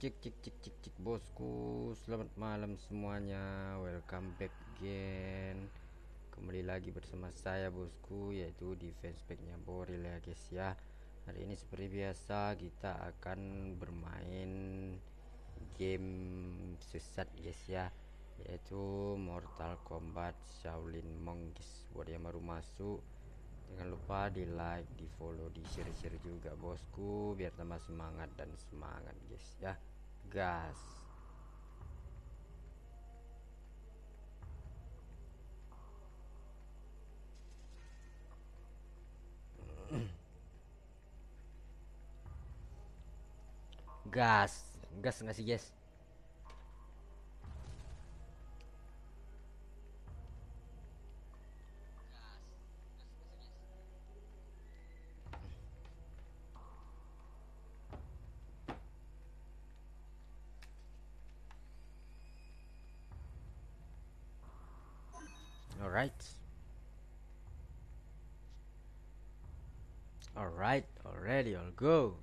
cek cek cek cek cek bosku. Selamat malam semuanya. Welcome back again. Kembali lagi bersama saya bosku Yaitu defense packnya Boril ya guys ya. Hari ini seperti biasa kita akan bermain Game sesat guys ya. Yaitu Mortal Kombat Shaolin Monk guys. Buat yang baru masuk Jangan lupa di like, di follow, di share-share juga bosku Biar tambah semangat dan semangat guys ya Gas. Gas. Gas nggak sih guys go.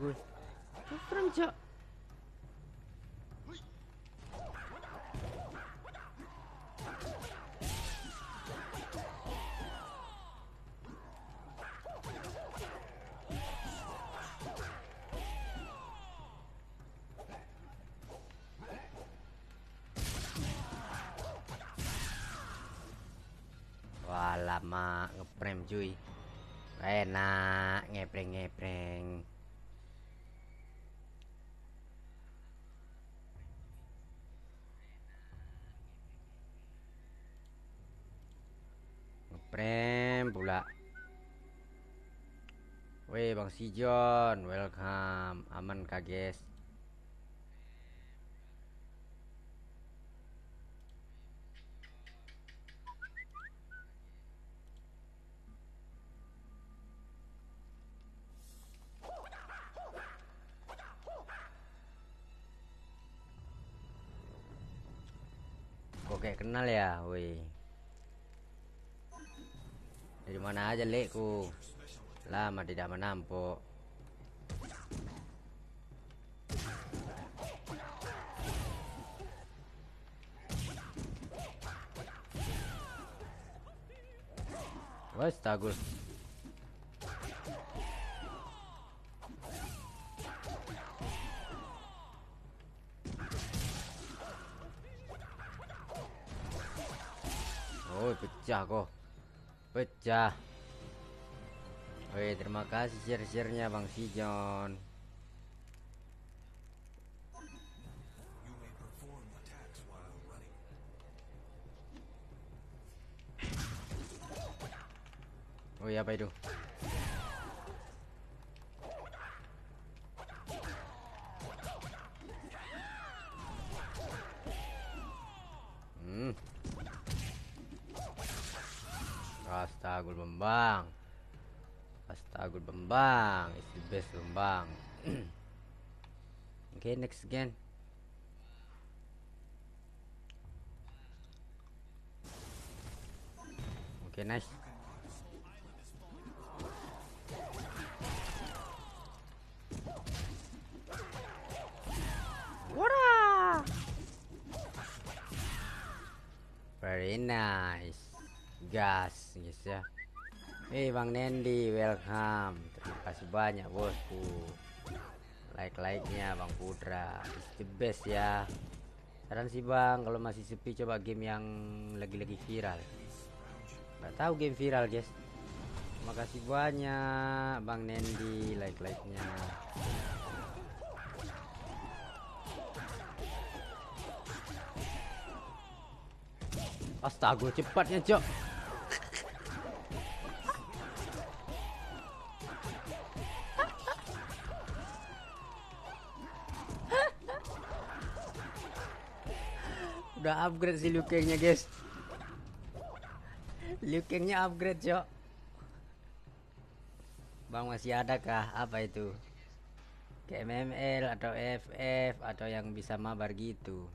Astaga. Lu frame cok. Wah lama ngeprem cuy Enak ngepreng-ngepreng Ngeprem pula Bang Sijon welcome Aman kah guys kayak kenal ya, woi. Dari mana aja lekku? Lama tidak menampuk. Wes tagus. Oh, pecah kok. Pecah. Woi, terima kasih share-share-nya Bang Sijon. Running. Woi, apa itu? Hmm. Astagul Bembang. Astagul Bembang. It's the best Bembang. Okay, next again. Okay, nice. Very nice. Gas, guys ya. Hey Bang Nendi, welcome. Terima kasih banyak bosku like-like-nya Bang Putra It's the best ya. Saran sih Bang kalau masih sepi coba game yang lagi-lagi viral. Gak tahu game viral guys. Makasih banyak Bang Nendi like-like-nya. Astaga cepatnya cok. Upgrade si Liu Kang-nya, guys. Liu Kang-nya upgrade, Cok. Bang masih ada kah apa itu? Kayak MML atau FF atau yang bisa mabar gitu.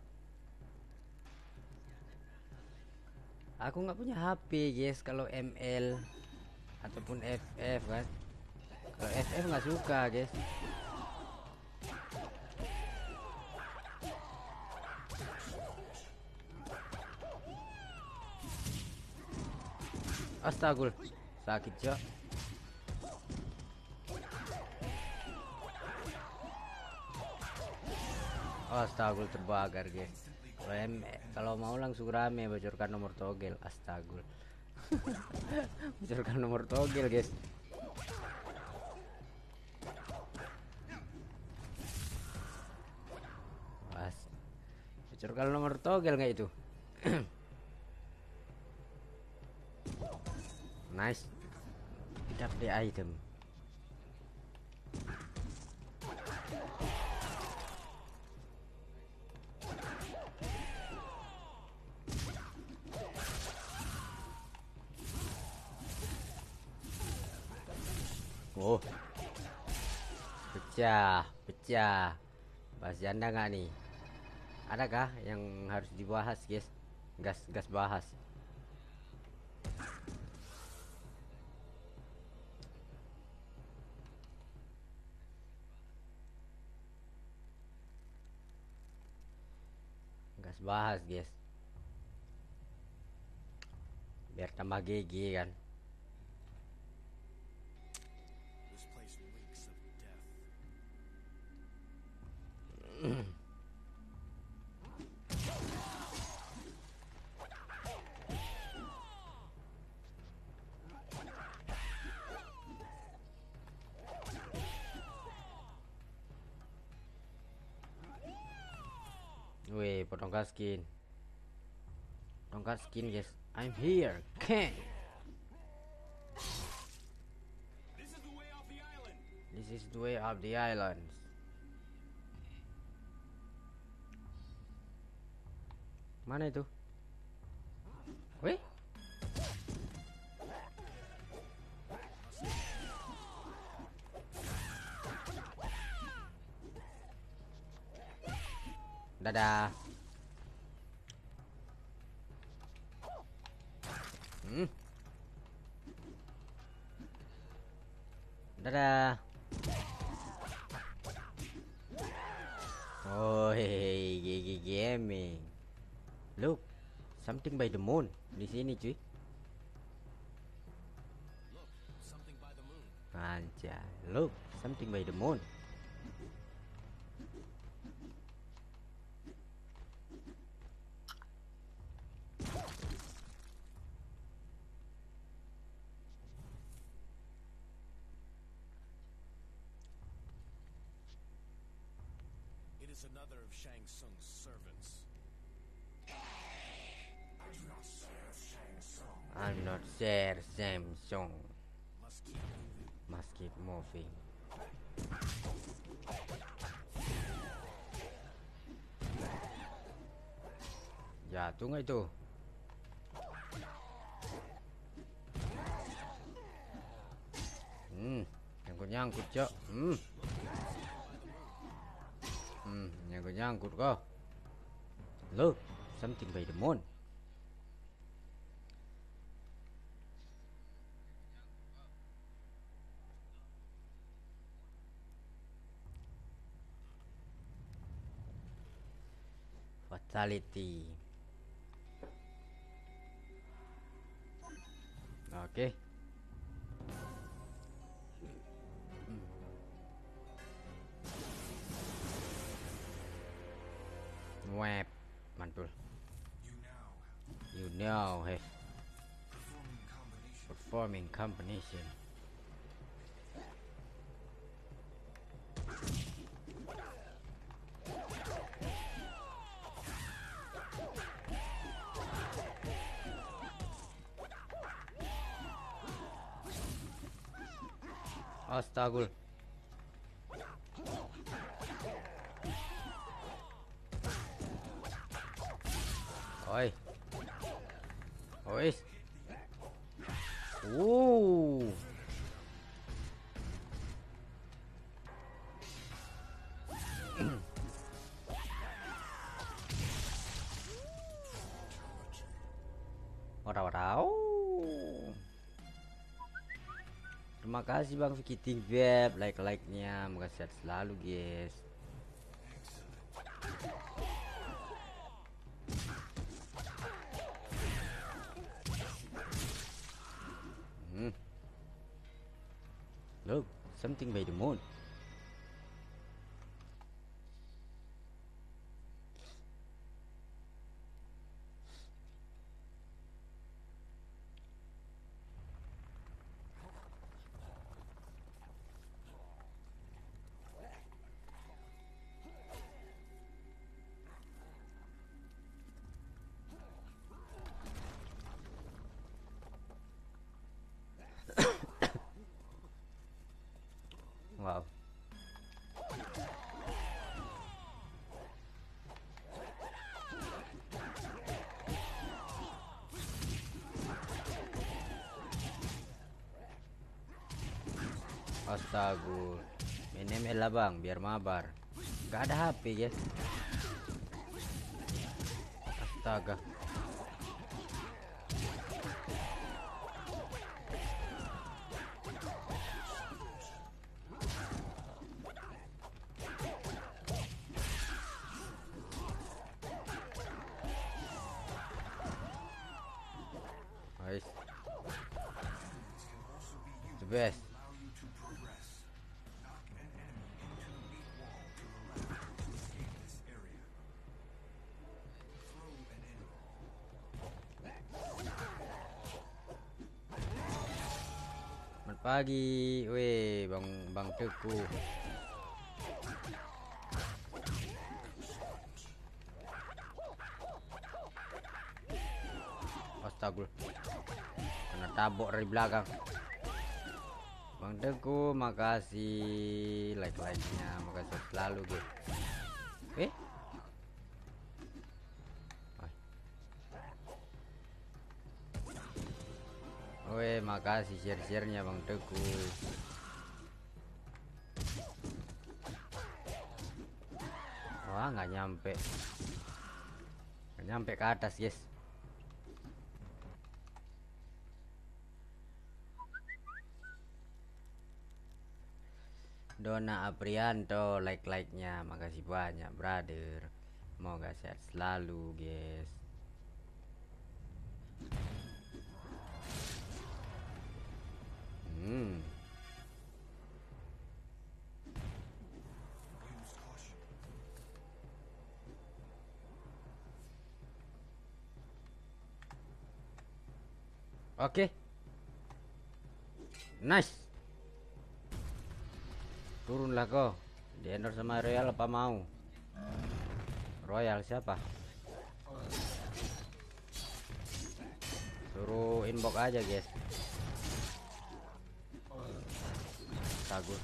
Aku nggak punya HP, guys. Kalau ML ataupun FF kan. Kalau FF nggak suka, guys. Astagfirullah. Sakit, Cok. Astagfirullah terbakar, guys. Kalau kalau mau langsung rame bocorkan nomor togel. Astagfirullah. bocorkan nomor togel, guys. Pas. Bocorkan nomor togel nggak itu? nice. Up the item. Oh. Pecah, pecah. Bahas janda nggak nih? Adakah yang harus dibahas, guys? Gas, gas bahas. Bahas, guys. Biar tambah GG kan. potongkat skin. Potongkat skin, guys. I'm here, Ken. This is the way of the islands. Mana itu? Cuy. Look, something by the moon. Anjay, look, something by the moon. It is another of Shang Tsung's servants. I'm not there, Samsung. Must keep moving. Must keep moving. Jatuh nggak itu? Hmm, nyangkut nyangkut cok. Hmm. Hmm, nyangkut nyangkut kok. Look, something by the moon. Fatality. Oke. Hmm. Web mantul. You now You know, hey, performing combination. Astagul. Oi. Ois. Uh. Kasih Bang Vicky Web like-like-nya. Sehat selalu, guys. Hmm. Look, something by the moon. Astaga. Minimal lah bang, biar mabar. Gak ada HP guys. Astaga. The best. Pagi, weh, bang bang Teku. Astagfirullah. Kena tabok dari belakang. Bang Teku, makasih like-like-nya, makasih selalu, guys. Share-share-nya Bang Teguh. Wah, nggak nyampe. Nggak nyampe ke atas, guys. Dona Aprianto like-like-nya makasih banyak brother Semoga sehat selalu guys Hmm. Oke. Nice. Turunlah kau. Di sama Royal apa mau? Royal siapa? Suruh inbox aja guys Tagut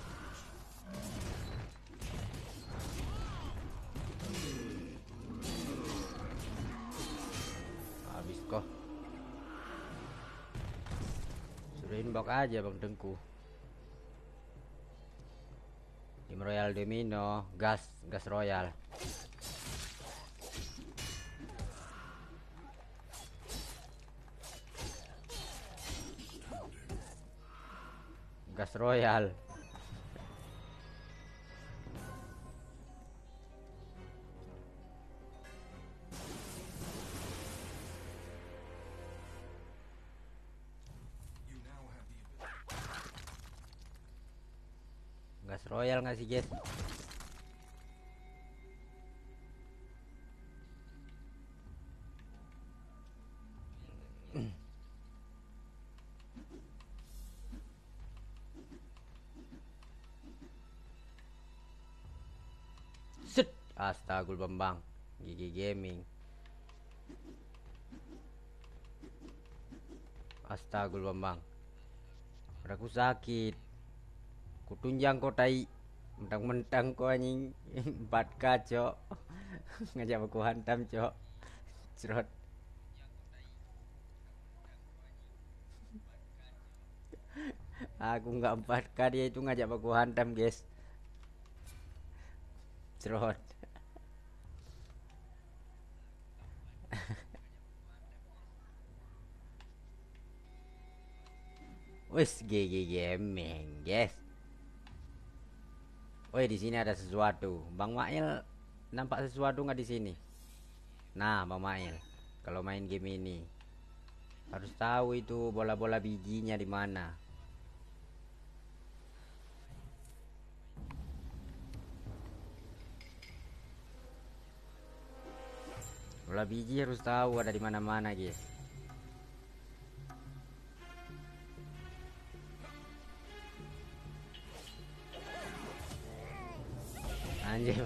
Habis kok. Suruh inbox aja Bang Tengku Tim Royal Domino Gas Gas Royal. Gas Royal Royal nggak sih guys Astagul Bambang. Gigi Gaming. Astagul Bambang. Aku sakit Kutunjang kau tai. Mentang-mentang kau anjing 4K, Cok. Ngajak aku hantam, Cok. Cerot. Aku nggak 4K dia itu ngajak aku hantam, guys. Cerot. Wes GG Gaming, guys. Woi, di sini ada sesuatu. Bang Mail nampak sesuatu nggak di sini? Nah, Bang Mail, kalau main game ini harus tahu itu bola-bola bijinya di mana. Bola biji harus tahu ada di mana-mana, guys.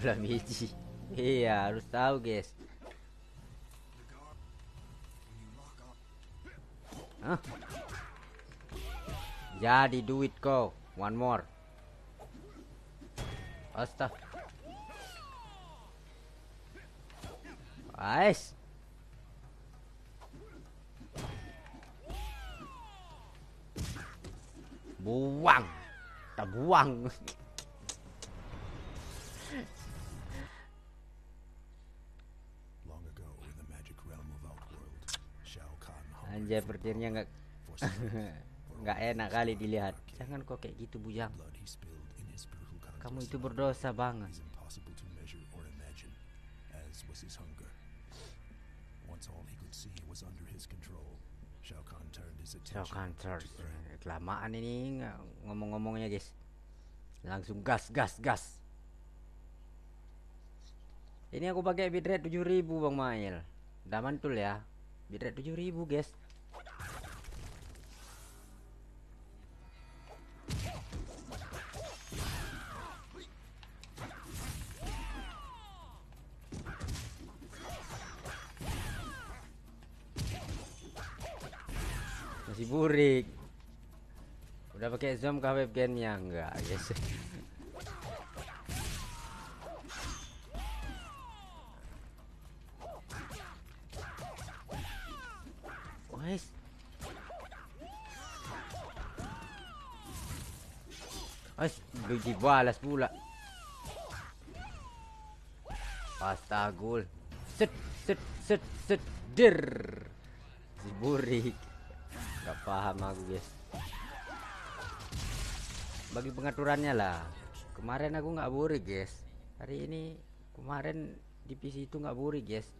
Bola biji. Iya, harus tahu, guys. Hah? Jadi duit kau. One more. Astag. Guys. Buang. Tak buang. Anjay petirnya nggak nggak enak kali dilihat. Jangan kok kayak gitu bujang. Kamu itu berdosa banget. is impossible to measure or imagine, as was his hunger. Once all he could see was under his control, Shao Kahn turned his earth. Kelamaan ini ngomong-ngomongnya guys. Langsung gas gas gas. Ini aku pakai bitrate 7000 Bang Mail. Udah mantul ya. Bitrate 7000 guys. Pakai zoom kah webcamnya? Enggak, guys. Wes. Wes, biji balas pula. Astagul. Set set set set der. Si burik. Gak paham aku guys Bagi pengaturannya lah. Kemarin aku nggak burik guys. Hari ini Kemarin di PC itu nggak burik guys.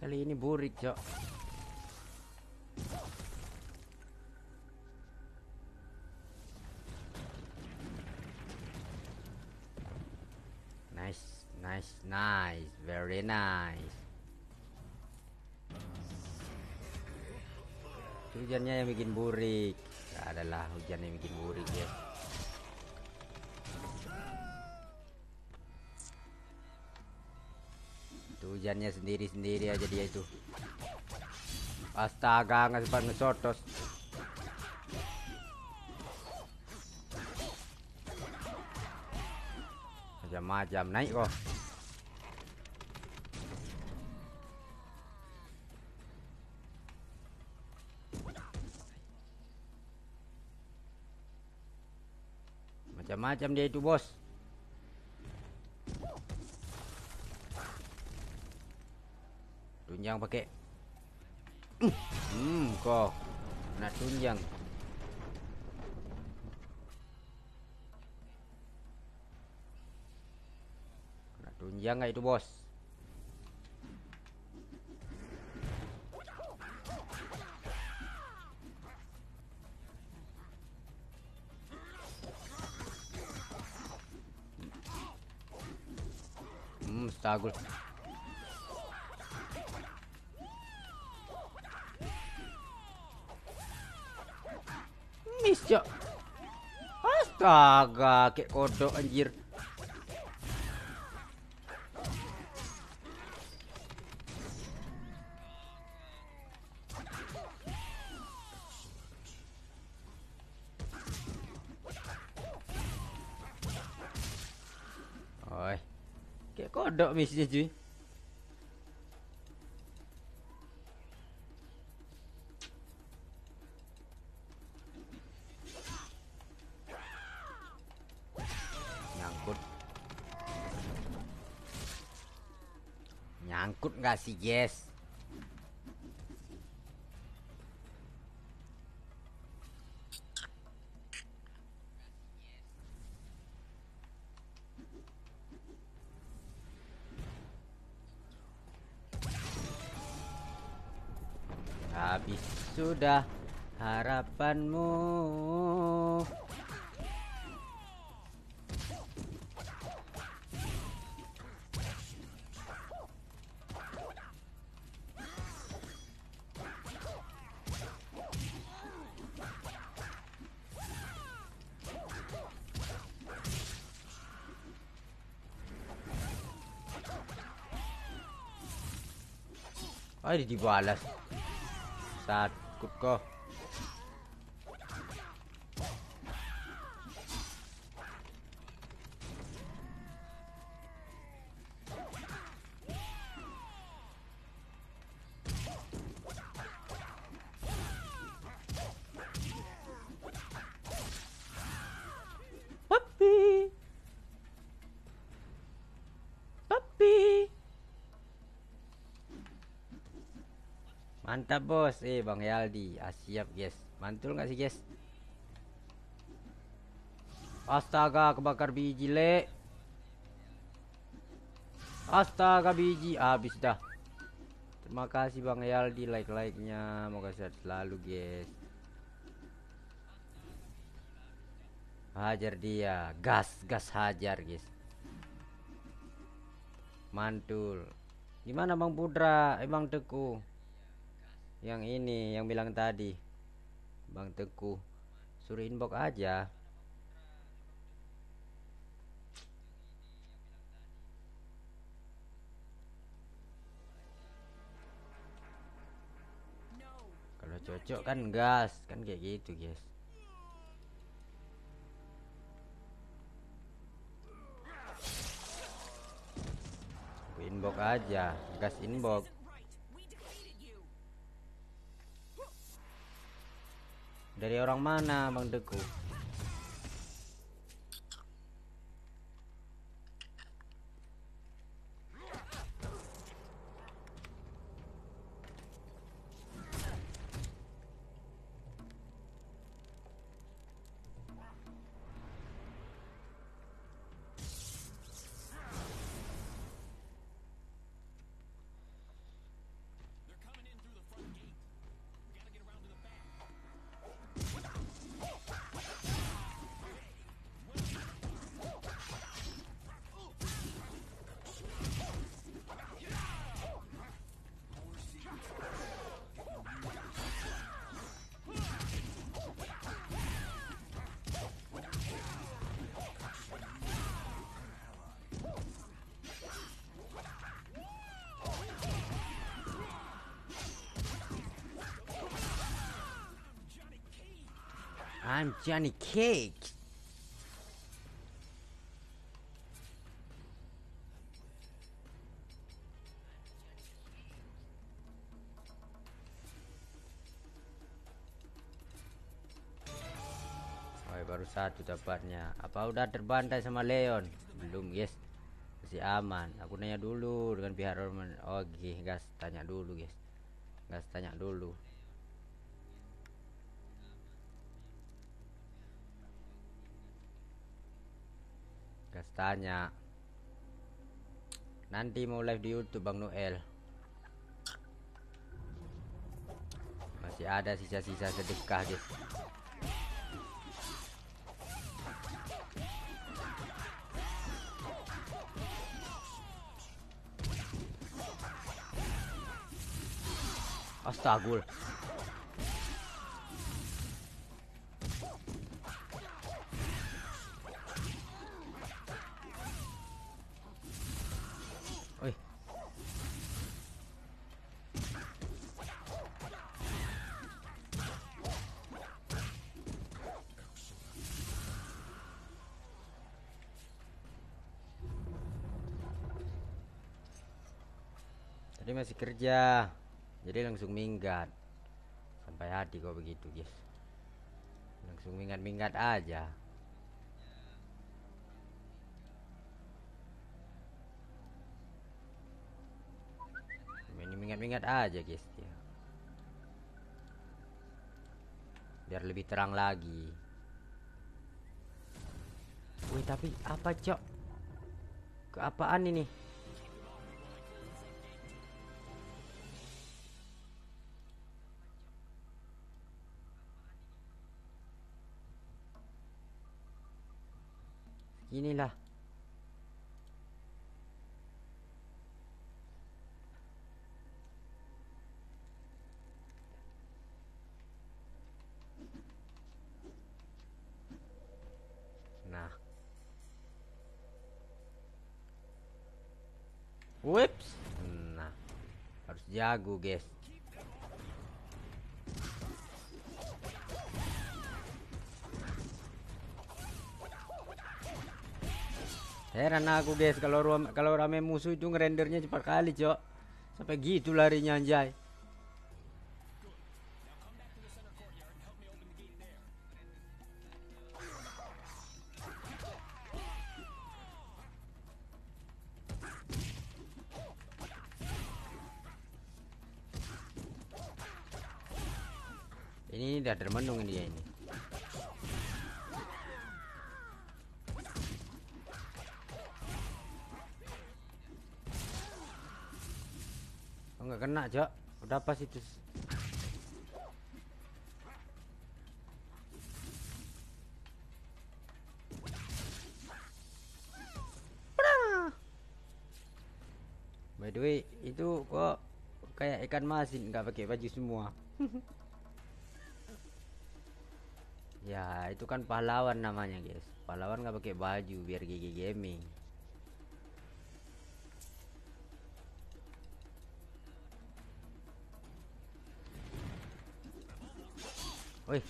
Kali ini burik cok. Nice, nice, nice, very nice. Hujannya yang bikin burik. Adalah hujan yang bikin burik ya. Itu hujannya sendiri-sendiri aja dia itu. Astaga, nggak sempat ngesotos. Macam-macam naik kok. Macam-macam dia itu bos. Tunjang pakai. Hmm, kok nak tunjang. Nak tunjang nggak itu bos? Stagul. Miss. Astaga, kayak kodok anjir. Kodok misinya cuy nyangkut. Nyangkut nggak sih yes sudah harapanmu Ay, dibalas. Takut kok. Mantap bos, eh Bang Yaldi, ah, siap guys. Mantul nggak sih guys? Astaga, kebakar biji le. Astaga biji, habis dah. Terima kasih Bang Yaldi like-like-nya, moga sehat selalu guys. Hajar dia, gas, gas hajar guys. Mantul. Gimana Bang Pudra? Emang Teguh? Yang ini yang bilang tadi. Bang Teguh suruh inbox aja. Kalau cocok kan gas kan kayak gitu guys. Inbox aja gas inbox Dari orang mana Bang Deku? Johnny Cake. Oh, baru satu dapatnya. Apa udah terbantai sama Leon? Belum, guys. Masih aman. Aku nanya dulu dengan pihak Roman. Oke, gas tanya dulu, guys. Gas tanya dulu. Gas tanya. Nanti mau live di YouTube Bang Noel. Masih ada sisa-sisa sedekah, guys. Astagul. Masih kerja. Jadi langsung minggat. Sampai hati kok begitu guys langsung minggat-minggat aja. Ini minggat-minggat aja guys dia biar lebih terang lagi. Wih tapi apa cok? Keapaan ini inilah. Nah. Whoops. Nah. Harus jago guys Heran aku guys kalau kalau rame musuh itu ngerendernya cepat kali, Cok. Sampai gitu larinya anjay. Udah pas itu. By the way, itu kok kayak ikan masin nggak pakai baju semua. ya, itu kan pahlawan namanya, guys. Pahlawan nggak pakai baju biar gigi gaming. Woi.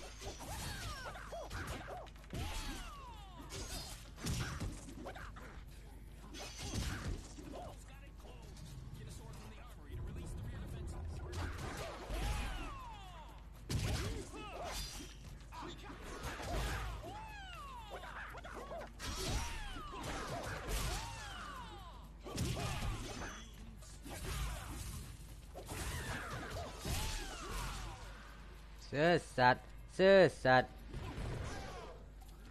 Sesat.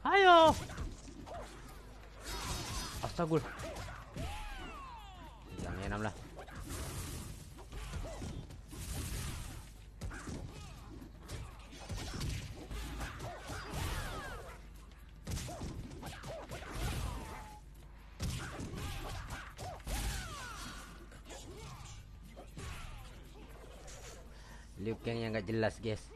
Ayo. Astagul. Jangan enam lah. Liu Kang yang gak jelas guys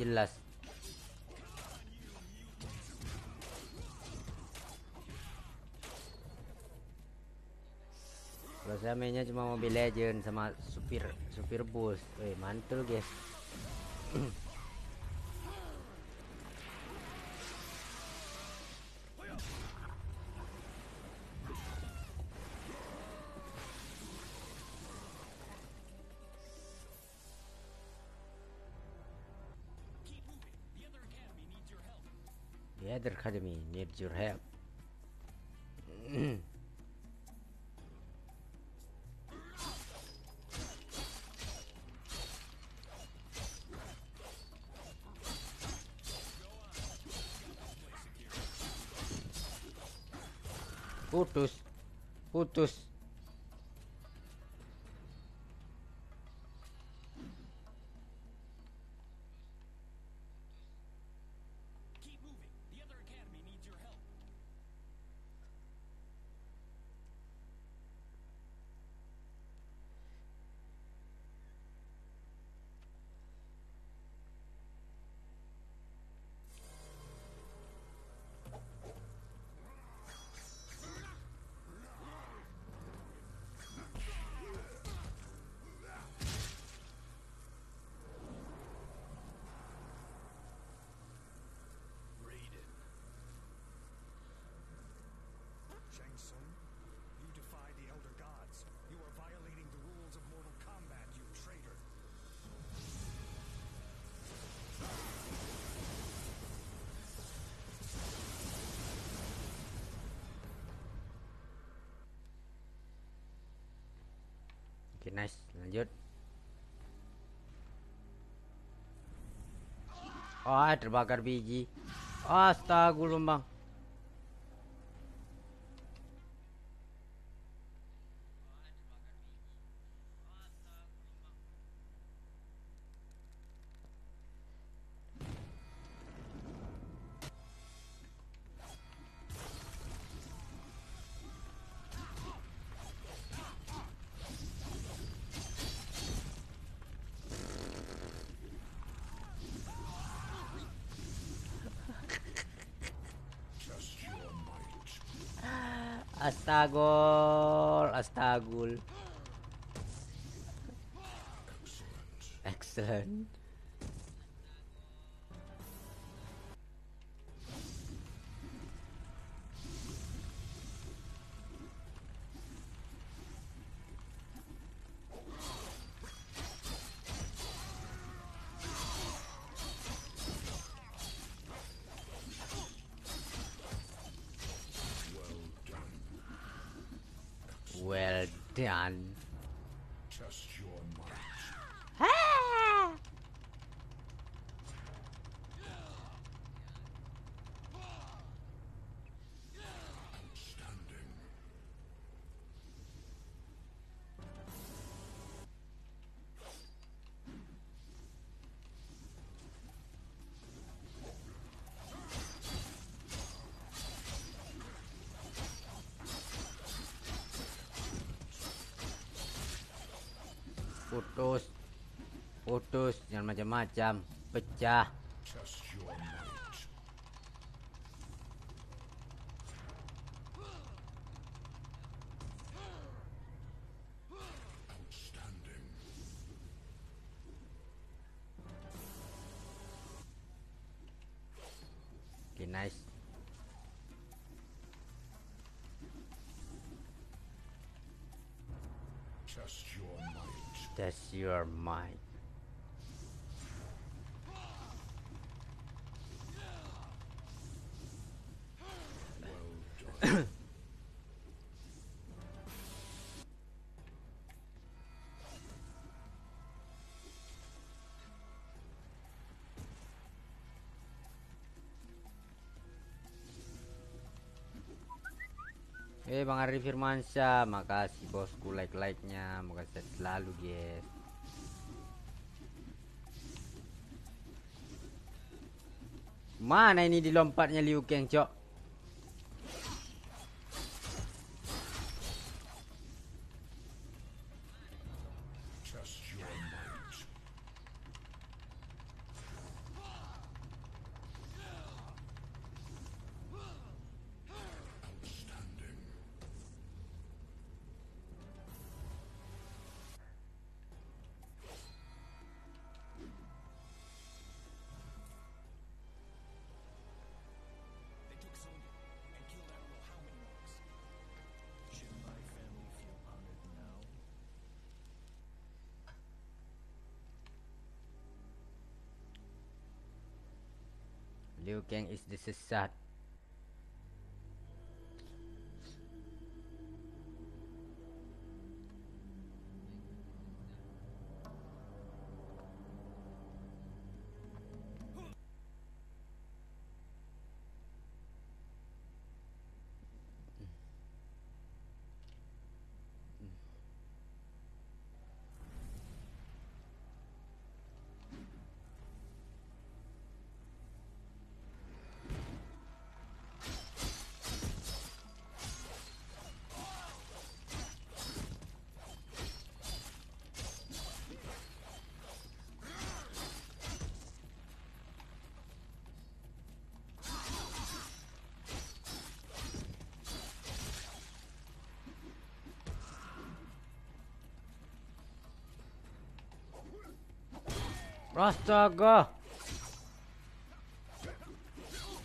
jelas Kalau saya mainnya cuma Mobile Legend sama supir supir bus. Weh, mantul, guys. academy needs your help. Nice. Lanjut. Oh terbakar biji. Astagfirullah Astagol, astagul. Excellent. Putus. Putus, jangan macam-macam. Pecah. Well done. Eh Bang Arif Firmansyah, makasih bosku like-like-nya, sehat selalu guys. Mana ini dilompatnya Liu Kang, Cok? Liu Kang is the Astaga.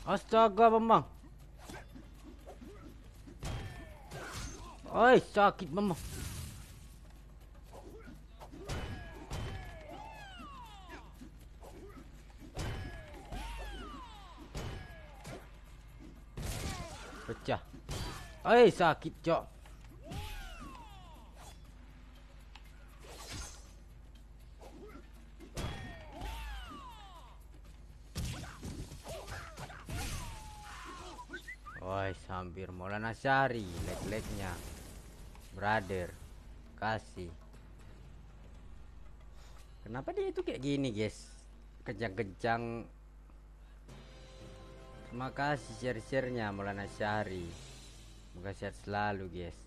Astaga, Bambang. Oi, sakit Bambang. Pecah. Oi, sakit, Cok. Syari leg-legnya brother kasih. Kenapa dia itu kayak gini guys? Kejang-kejang terima kasih share-sharenya Maulana Syari semoga sehat selalu guys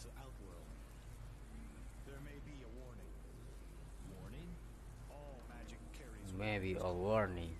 to Outworld. There may be a warning. Warning? All magic carries maybe a warning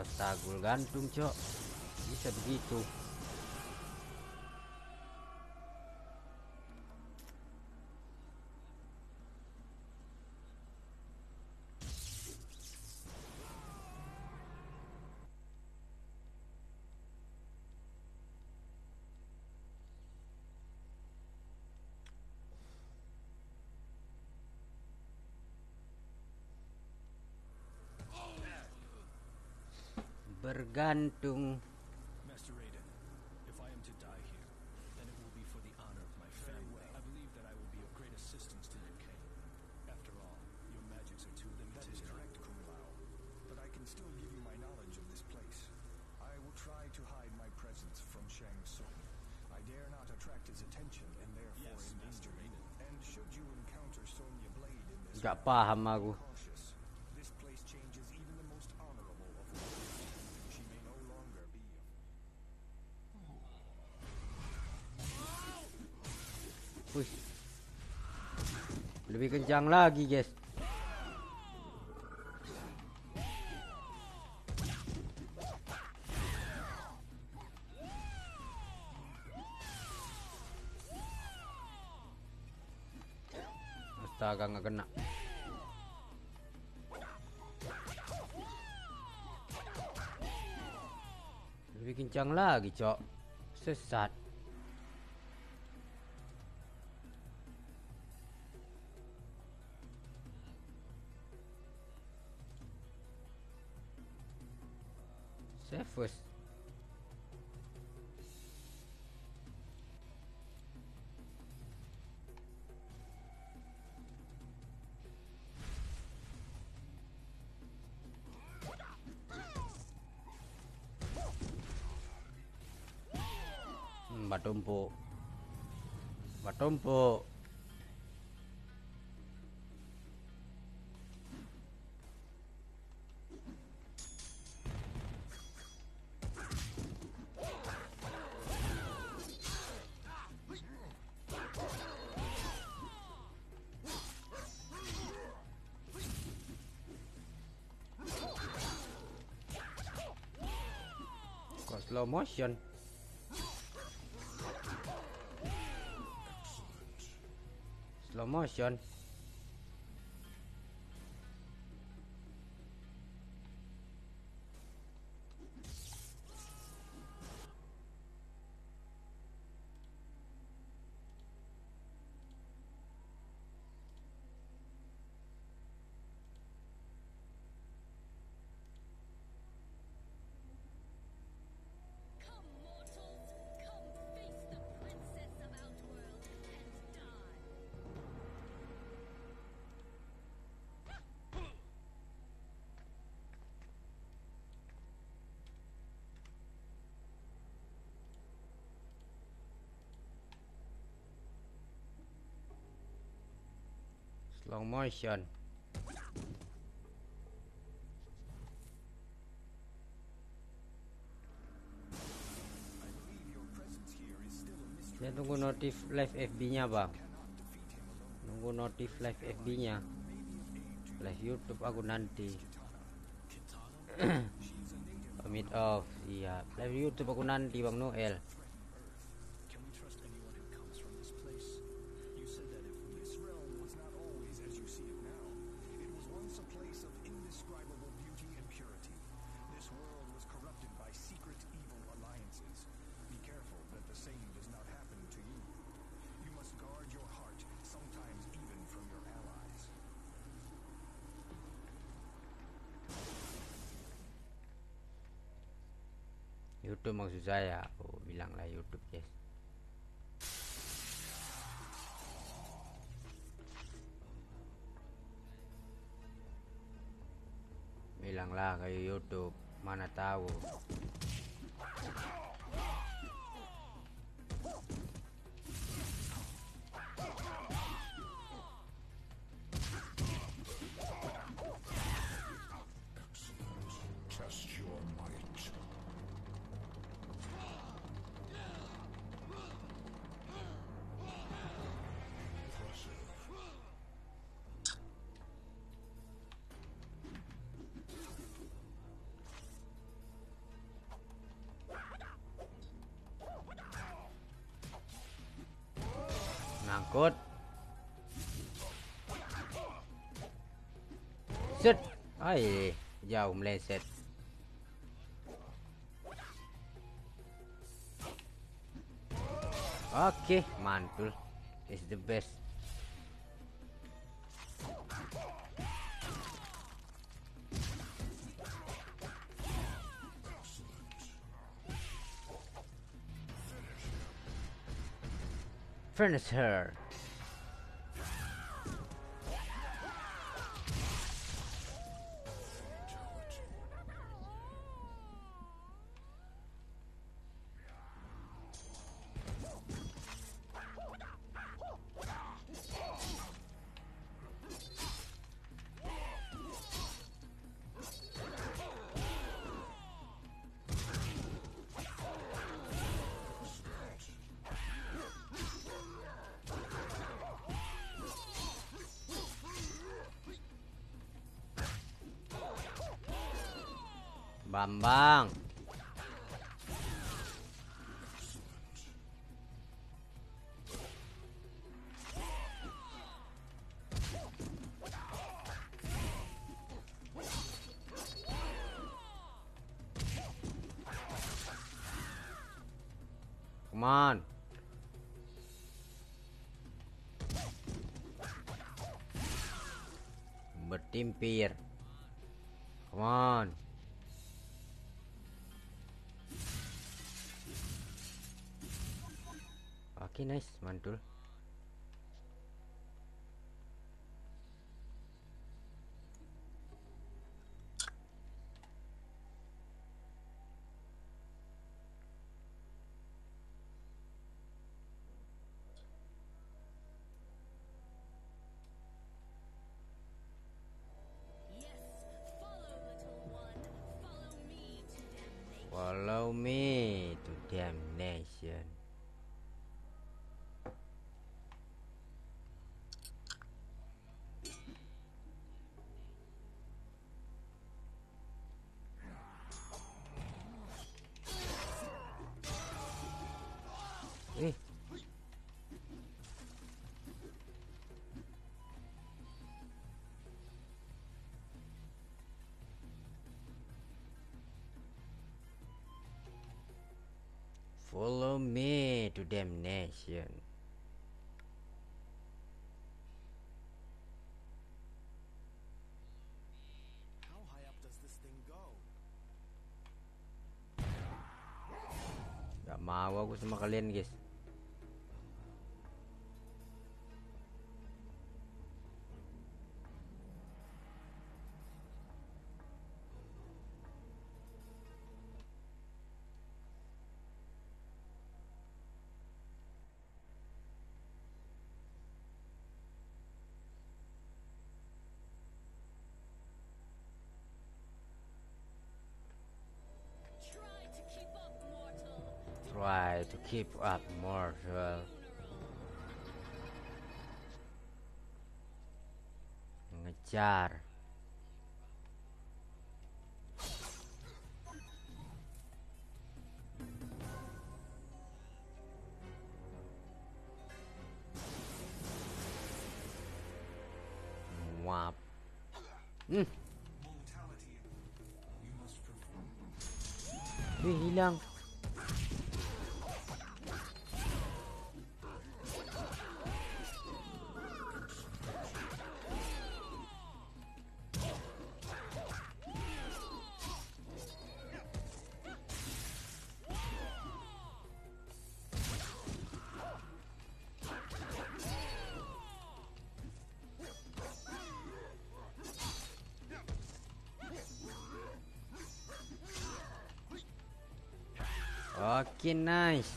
Astagul gantung cok. Bisa begitu bergantung Master Raiden, if I am to die here, then it will be for the honor of my family. I believe that I will be of great assistance to your king. After all, your magics are too limited. That is correct, Kung Lao. But I can still give you my knowledge of this place. I will try to hide my presence from Shang Tsung. I dare not attract his attention and therefore endanger you. And should you encounter Sonya Blade in this Gak paham aku Kencang lagi guys. Astaga nggak kena. Lebih kencang lagi cok. Sesat Tumpuk Kok slow motion Slow slow motion. Dia tunggu notif live FB nya bang. Nunggu notif live FB nya Live YouTube aku nanti. Pamit off Iya. Live YouTube aku nanti bang Noel YouTube maksud saya Oh bilanglah YouTube guys Bilanglah ke YouTube Mana tahu good. Set. Ay, yeah, I'm late. Shit. Okay, mantul. is the best. Finish her. Bertimpir Come on. Oke nice. Mantul me to damnation damnation. How high up does this thing go? Gak mau aku sama kalian guys. Keep up mortal ngejar Oke, nice.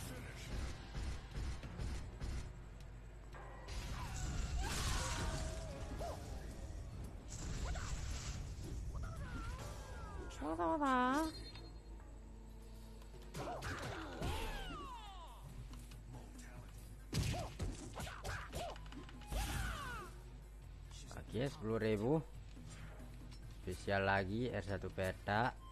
Oke, 10.000 Spesial lagi R1 peta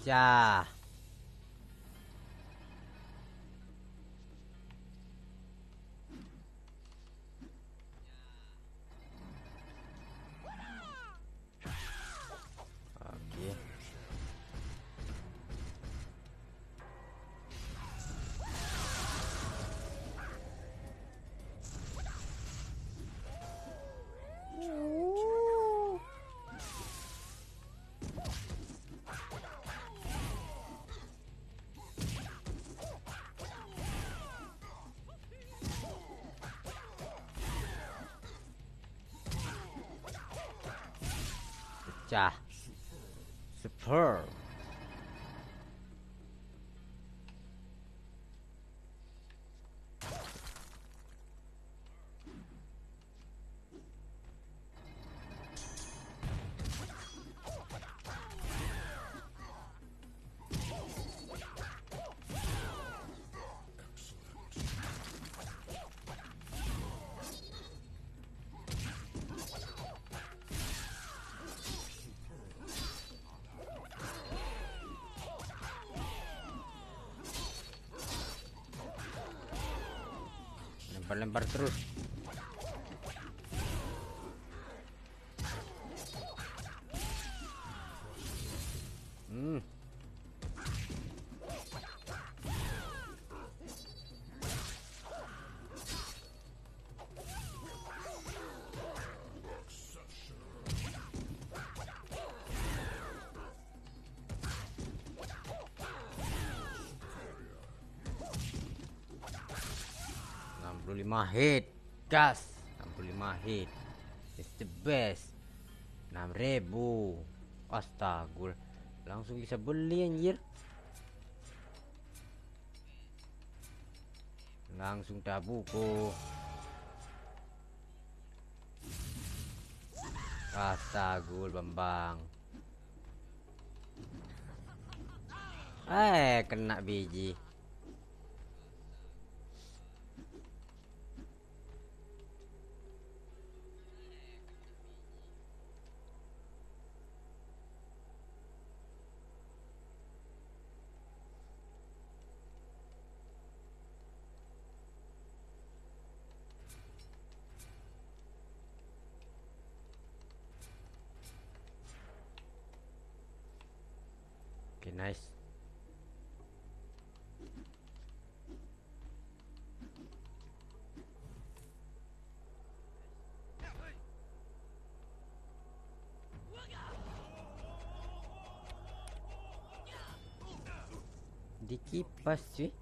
Bisa. Pecah. Super. Lempar-lempar terus. 65 hit. Gas. 65 hit. It's the best. 6000 astaga langsung bisa beli anjir. Langsung tabuku astaga bambang. Eh kena biji. Pas.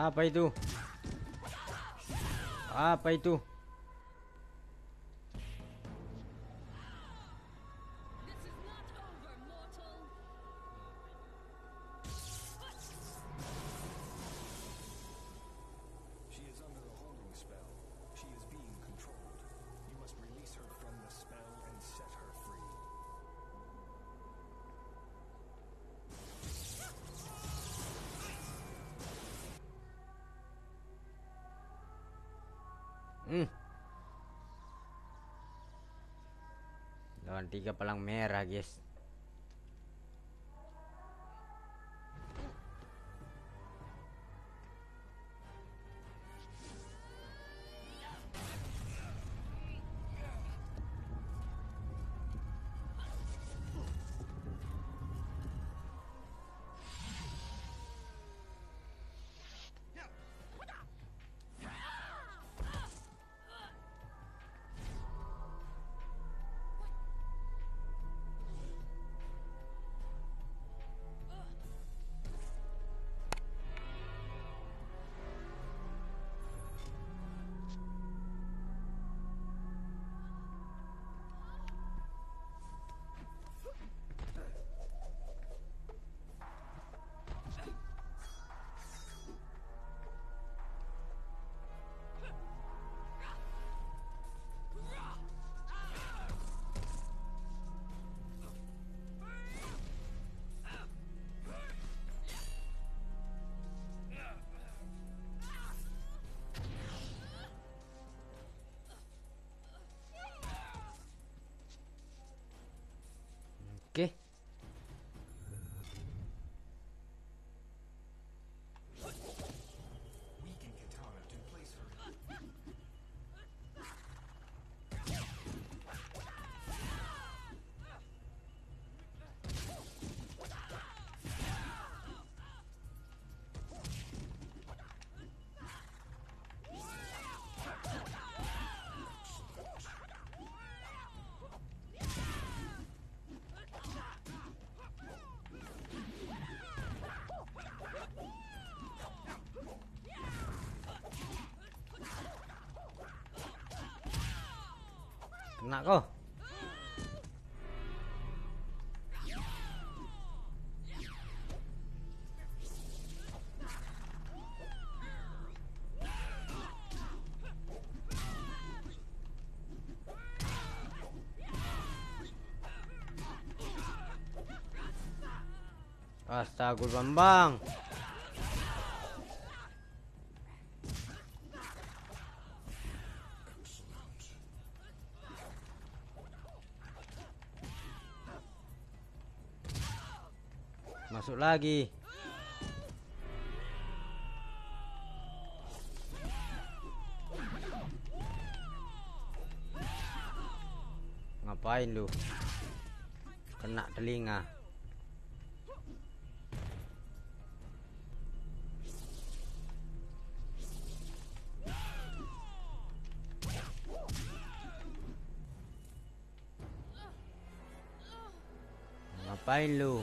Apa itu? Apa itu? lawan tiga pelang merah guys. Kena kau. Astaga, bambang. masuk lagi. Ngapain lu? Kena telinga. Ngapain lu?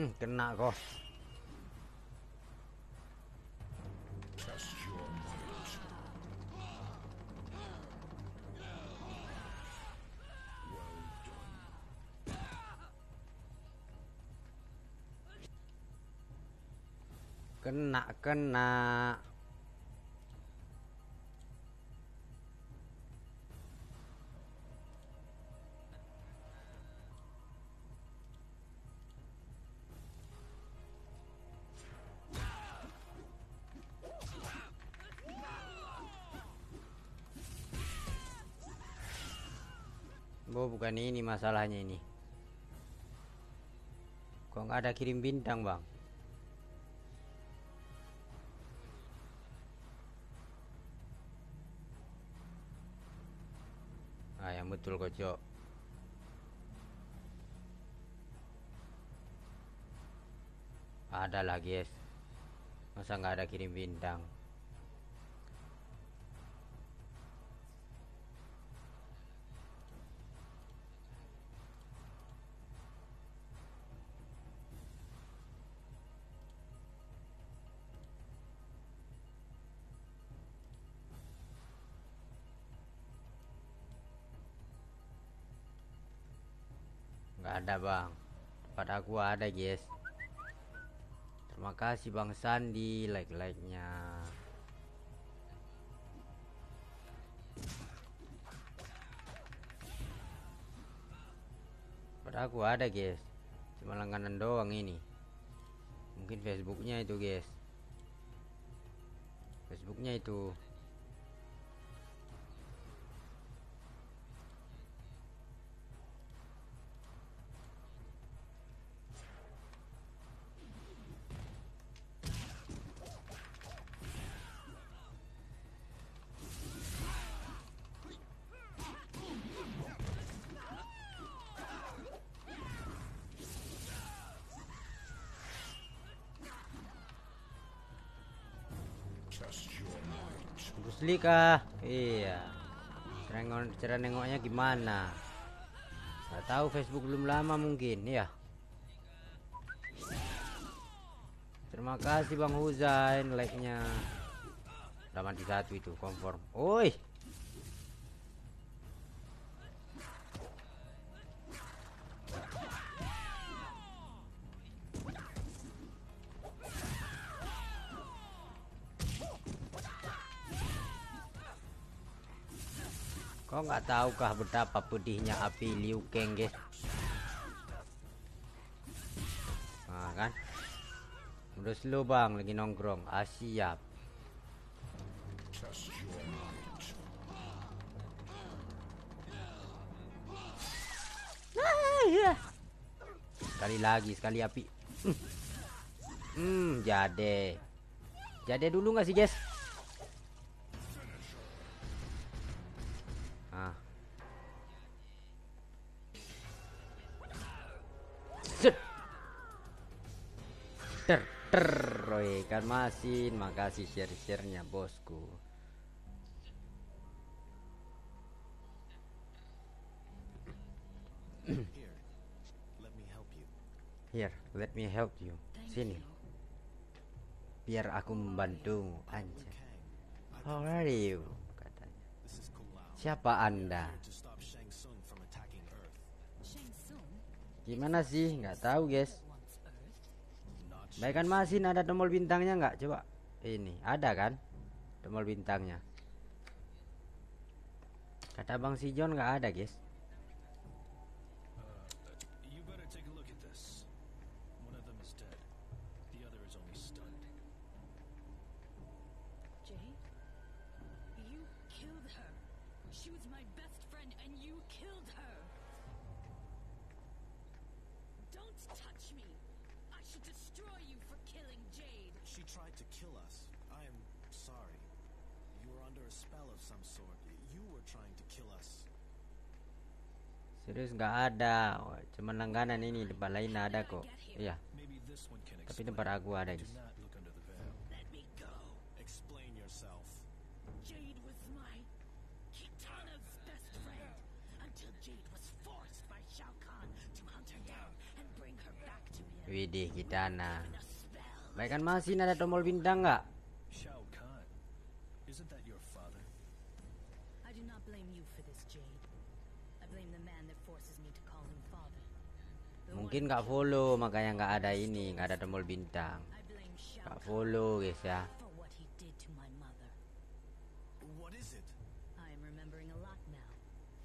Hmm, kena kok. Kena, kena. Oh, bukan ini masalahnya ini. Kok nggak ada kirim bintang, Bang? Ah, yang betul kocok. Ada lah, guys. Masa nggak ada kirim bintang? Ada bang. Pada aku ada guys terima kasih bang Sandi like like nya pada aku ada guys cuma langganan doang ini. Mungkin Facebooknya itu guys Facebooknya itu Lee kah? Iya. Cara, cara gimana? Gak tahu Facebook belum lama mungkin, ya. Terima kasih Bang Huzain like-nya. Udah mati satu itu, confirm. Oi. Tahukah betapa pedihnya api Liu Kang, guys? Nah, kan? Udah bang, lagi nongkrong. Ah, siap. Sekali lagi, sekali api. Hmm, Hmm, jade. Jade dulu nggak sih, guys? Ikan masin. Makasih share-sharenya, bosku. Here, let me help you. Here, let me help you. Sini, biar aku membantumu. Kang, How are you? Katanya. Siapa anda? Gimana sih? Nggak tahu, guys. Baikkan masin ada tombol bintangnya nggak? Coba. Ini ada kan? Tombol bintangnya. Kata Bang Si John nggak ada, guys. Nggak ada. Wah, Cuman langganan ini tempat lain ada kok. Iya, tapi tempat aku ada, guys. not look under the veil. Let me go. Mungkin nggak follow makanya nggak ada ini nggak ada tombol bintang Nggak follow guys ya for what he did to my mother. What is it? I am remembering a lot now.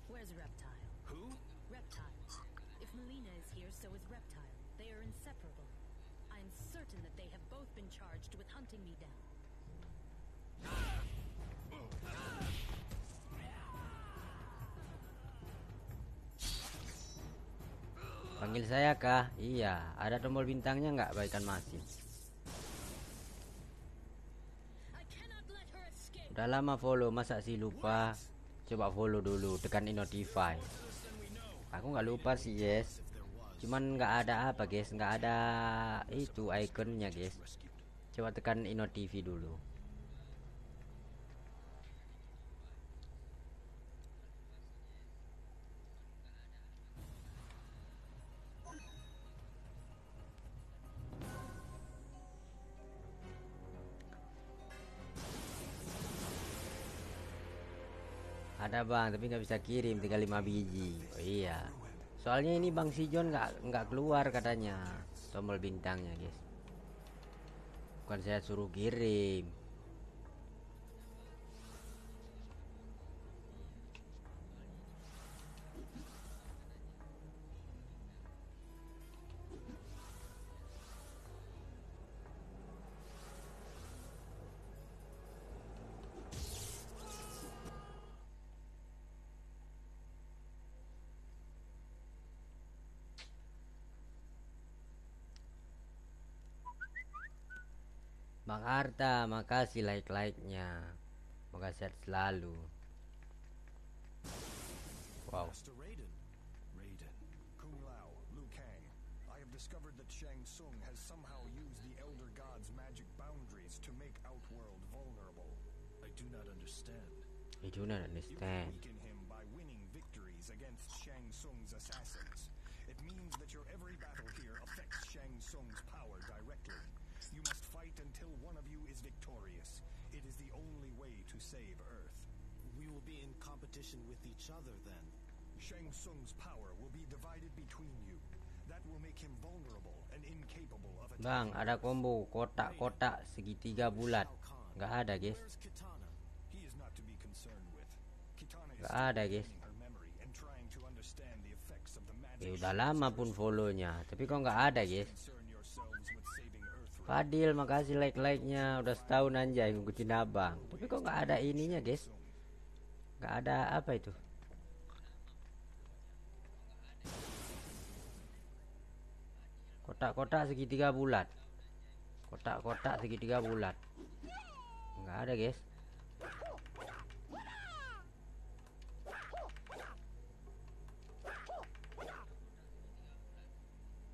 Where's Reptile? Who? Reptile. If Melina is here, so is Reptile. They are inseparable. I am certain that they have both been charged with hunting me down. Panggil saya kah? Iya Ada tombol bintangnya nggak baikkan masih. Udah lama follow masa sih lupa? Coba follow dulu tekan notify Aku nggak lupa sih guys Cuman nggak ada apa guys. Nggak ada itu ikonnya guys. Coba tekan TV dulu Ada bang, tapi nggak bisa kirim 35 biji. Oh iya. Soalnya ini Bang Sijon nggak nggak keluar katanya tombol bintangnya guys. Bukan saya suruh kirim. Bang Arta, makasih like-like-nya. Semoga sehat selalu. Wow. Master Raiden. Raiden, Kung Lao, Liu Kang. I have discovered that Shang Tsung has somehow used the Elder God's magic boundaries to make Outworld vulnerable. I do not understand. I do not You can understand. weaken him by winning victories against Shang Tsung's assassins. It means that your every battle here affects Shang Tsung's power directly. You must fight until one of you is victorious. It is the only way to save Earth. We will be in competition with each other then. Shang Tsung's power will be divided between you. That will make him vulnerable and incapable of Bang, ada combo kotak-kotak segitiga bulat. Nggak ada guys. Where's Kitana? He is not to be concerned with. Kitana is Nggak still ada, guys. Ya udah she lama pun follownya, tapi kok nggak ada guys. Concern yourselves with saving Earth. Fadil, makasih like-like-nya. Udah setahun anjay ngikutin abang. Tapi kok nggak ada ininya guys? Nggak ada apa itu? Kotak-kotak segitiga bulat. Kotak-kotak segitiga bulat. Nggak ada guys.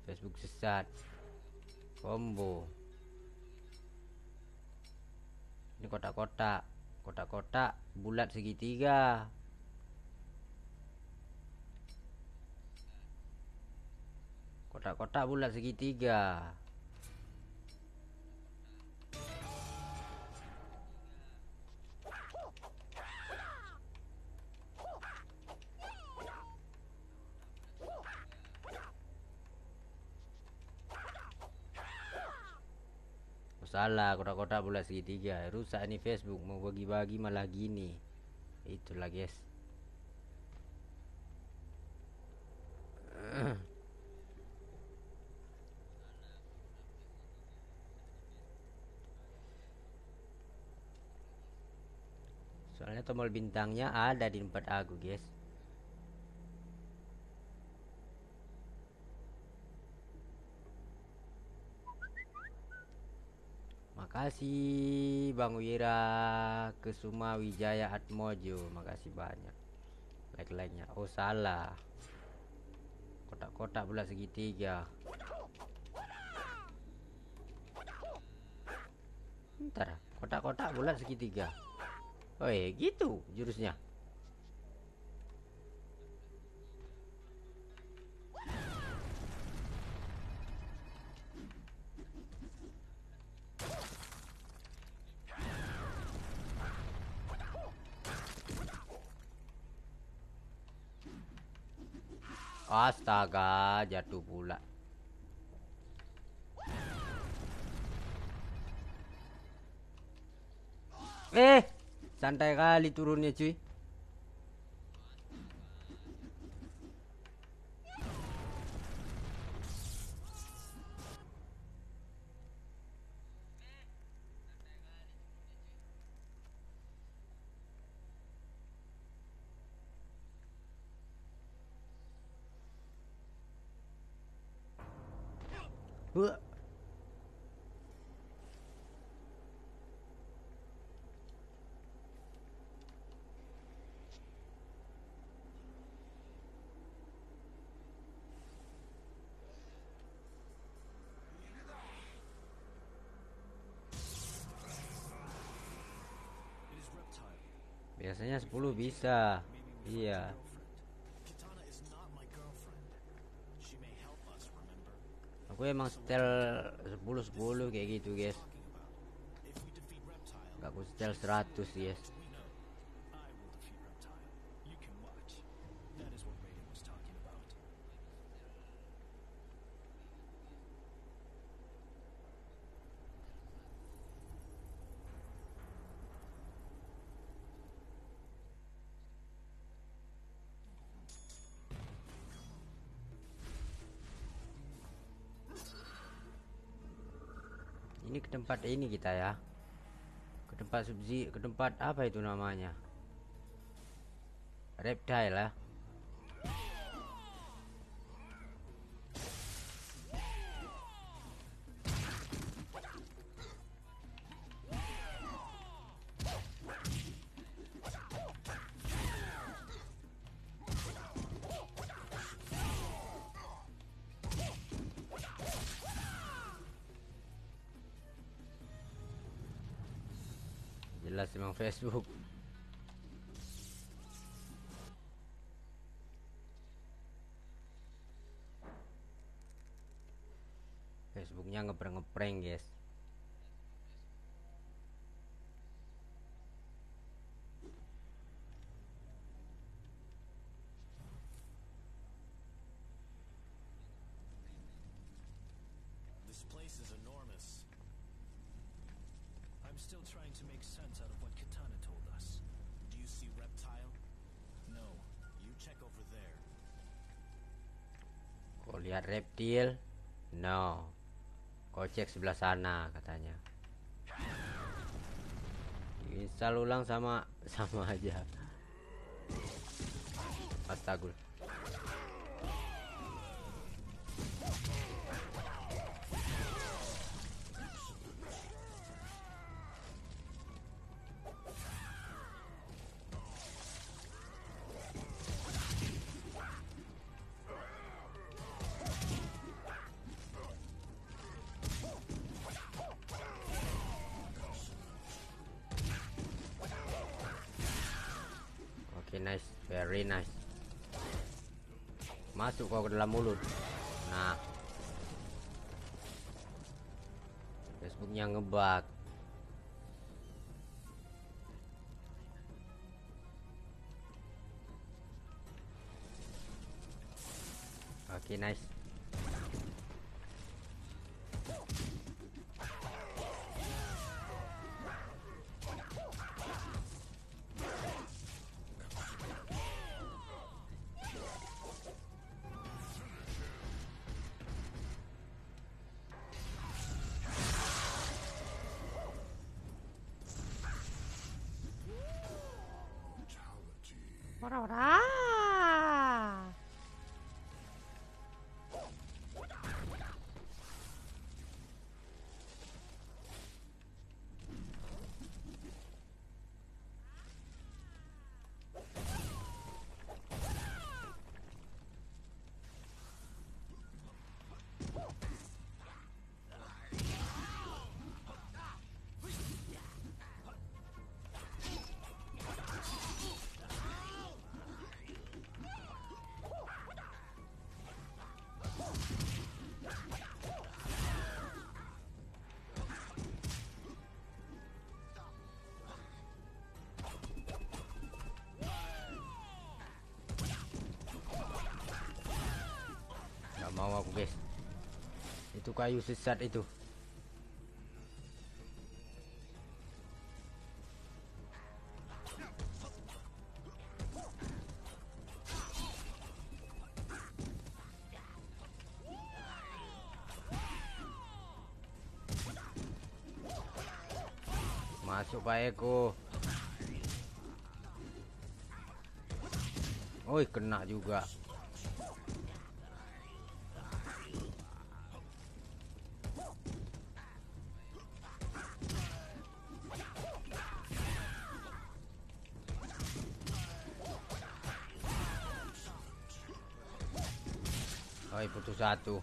Facebook sesat. Combo. Ini kotak-kotak. Kotak-kotak bulat segitiga. Kotak-kotak bulat segitiga. Salah kotak-kotak bulat segitiga. Rusak nih Facebook mau bagi-bagi malah gini. Itulah guys. Soalnya tombol bintangnya ada di tempat aku guys Makasih Bang Wira Kesuma Wijaya Atmojo. Makasih banyak. Like-like-nya. Oh salah. Kotak-kotak pula segitiga. Ntar Kotak-kotak bulat segitiga. Oh iya gitu jurusnya Astaga, jatuh pula. Eh, santai kali turunnya cuy. Huh. It is reptile. Biasanya 10 bisa. Iya. Kitana is not my girlfriend. She may help us, remember? Aku emang setel 10 10 kayak gitu, guys. Aku setel 100, guys. Tempat ini kita ya. Ke tempat subsi, ke tempat apa itu namanya? Reptile lah. Facebook. Facebooknya ngeprank ngeprank guys. this place is enormous. I'm still trying to make sense out of lihat reptil? No. Kau cek sebelah sana katanya. Install ulang sama sama aja. Astagul. Masuk kau ke dalam mulut. Nah. Facebooknya ngebug. ahora. Itu kayu sesat itu. Masuk Pak Eko. Oi kena juga satu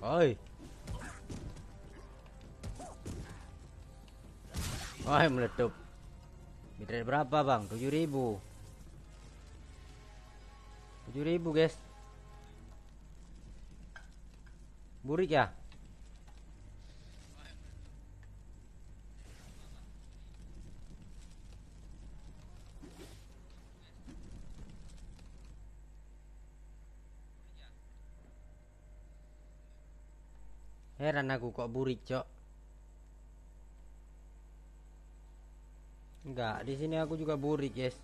Oi. Oi meletup. Bitrate berapa bang? 7000 7000 guys Burik ya? Heran aku kok burik, Cok. Enggak, di sini aku juga burik, guys.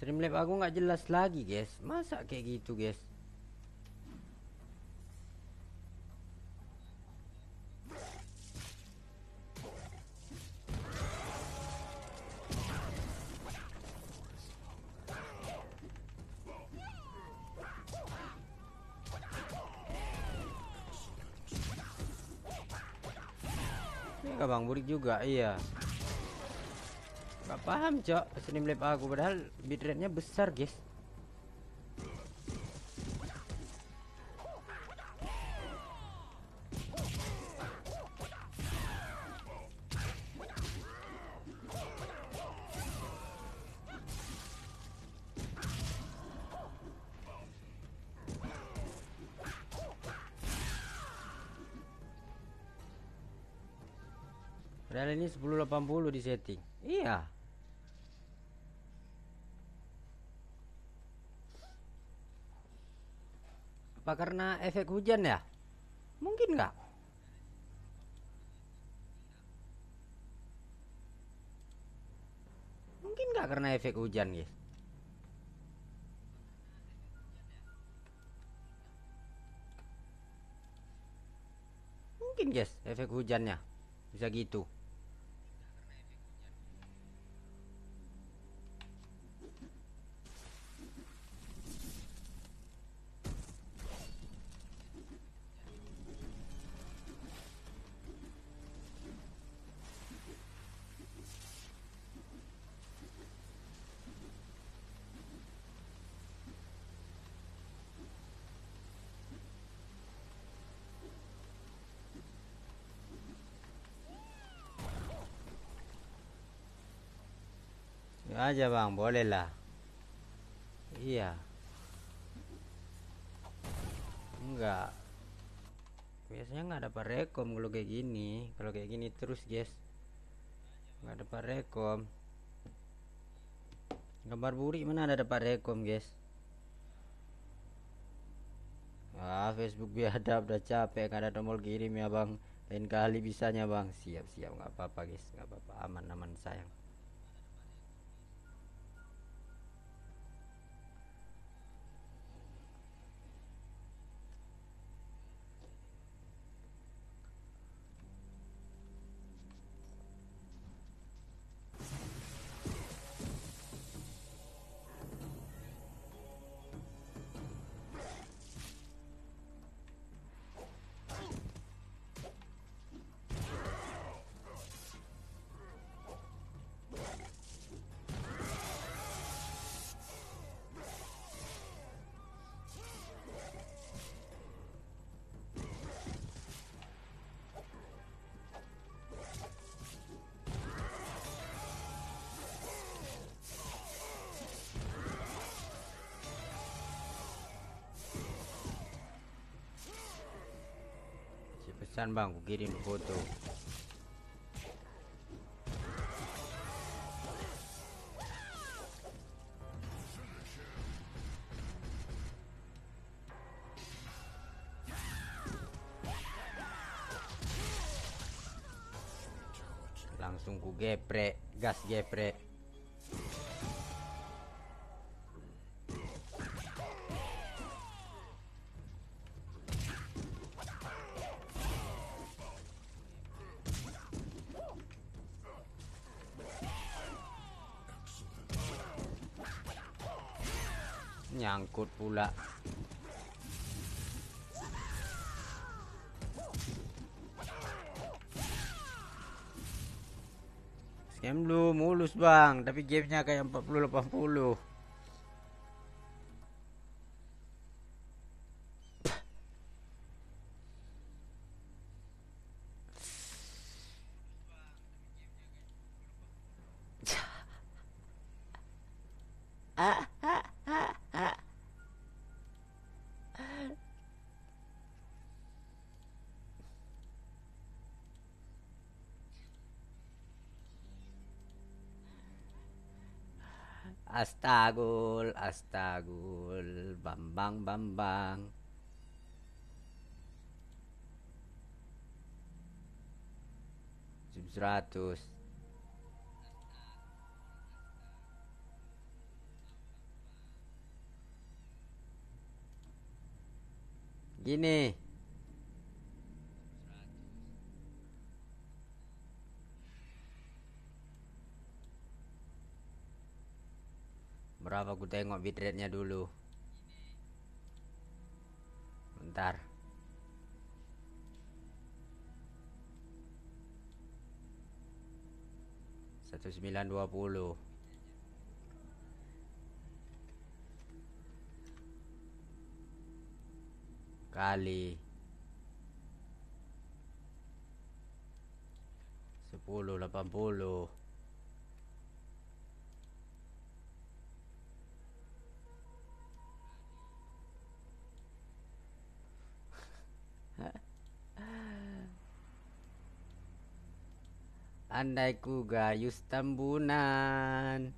Streamlab aku nggak jelas lagi, guys. Masa kayak gitu, guys? Ini enggak Bang Burik juga, iya. Gak paham, Cok. Streamlab aku padahal bitrate-nya besar, guys. Ini 1080 di setting. Iya. Apa karena efek hujan ya? Mungkin nggak? Mungkin nggak karena efek hujan, guys? Mungkin, guys, efek hujannya bisa gitu. Aja bang, boleh lah. Iya. Enggak. Biasanya nggak dapat rekom kalau kayak gini. Kalau kayak gini terus guys, nggak dapat rekom. Gambar buri mana ada dapat rekom guys? Ah, Facebook biadab udah capek ada tombol kirim ya bang. Lain kali bisanya bang. Siap siap nggak apa-apa guys, nggak apa-apa aman aman sayang. San bang, kirim foto. Langsung ku geprek, gas geprek. Nyangkut pula. Scam lu mulus bang, tapi gamenya kayak 40-80 Astagul, astagul, bambang, bambang. 100 Gini Berapa ku tengok bitrate-nya dulu? Bentar. Satu sembilan dua puluh. Kali. Sepuluh delapan puluh Andai ku gayus tambunan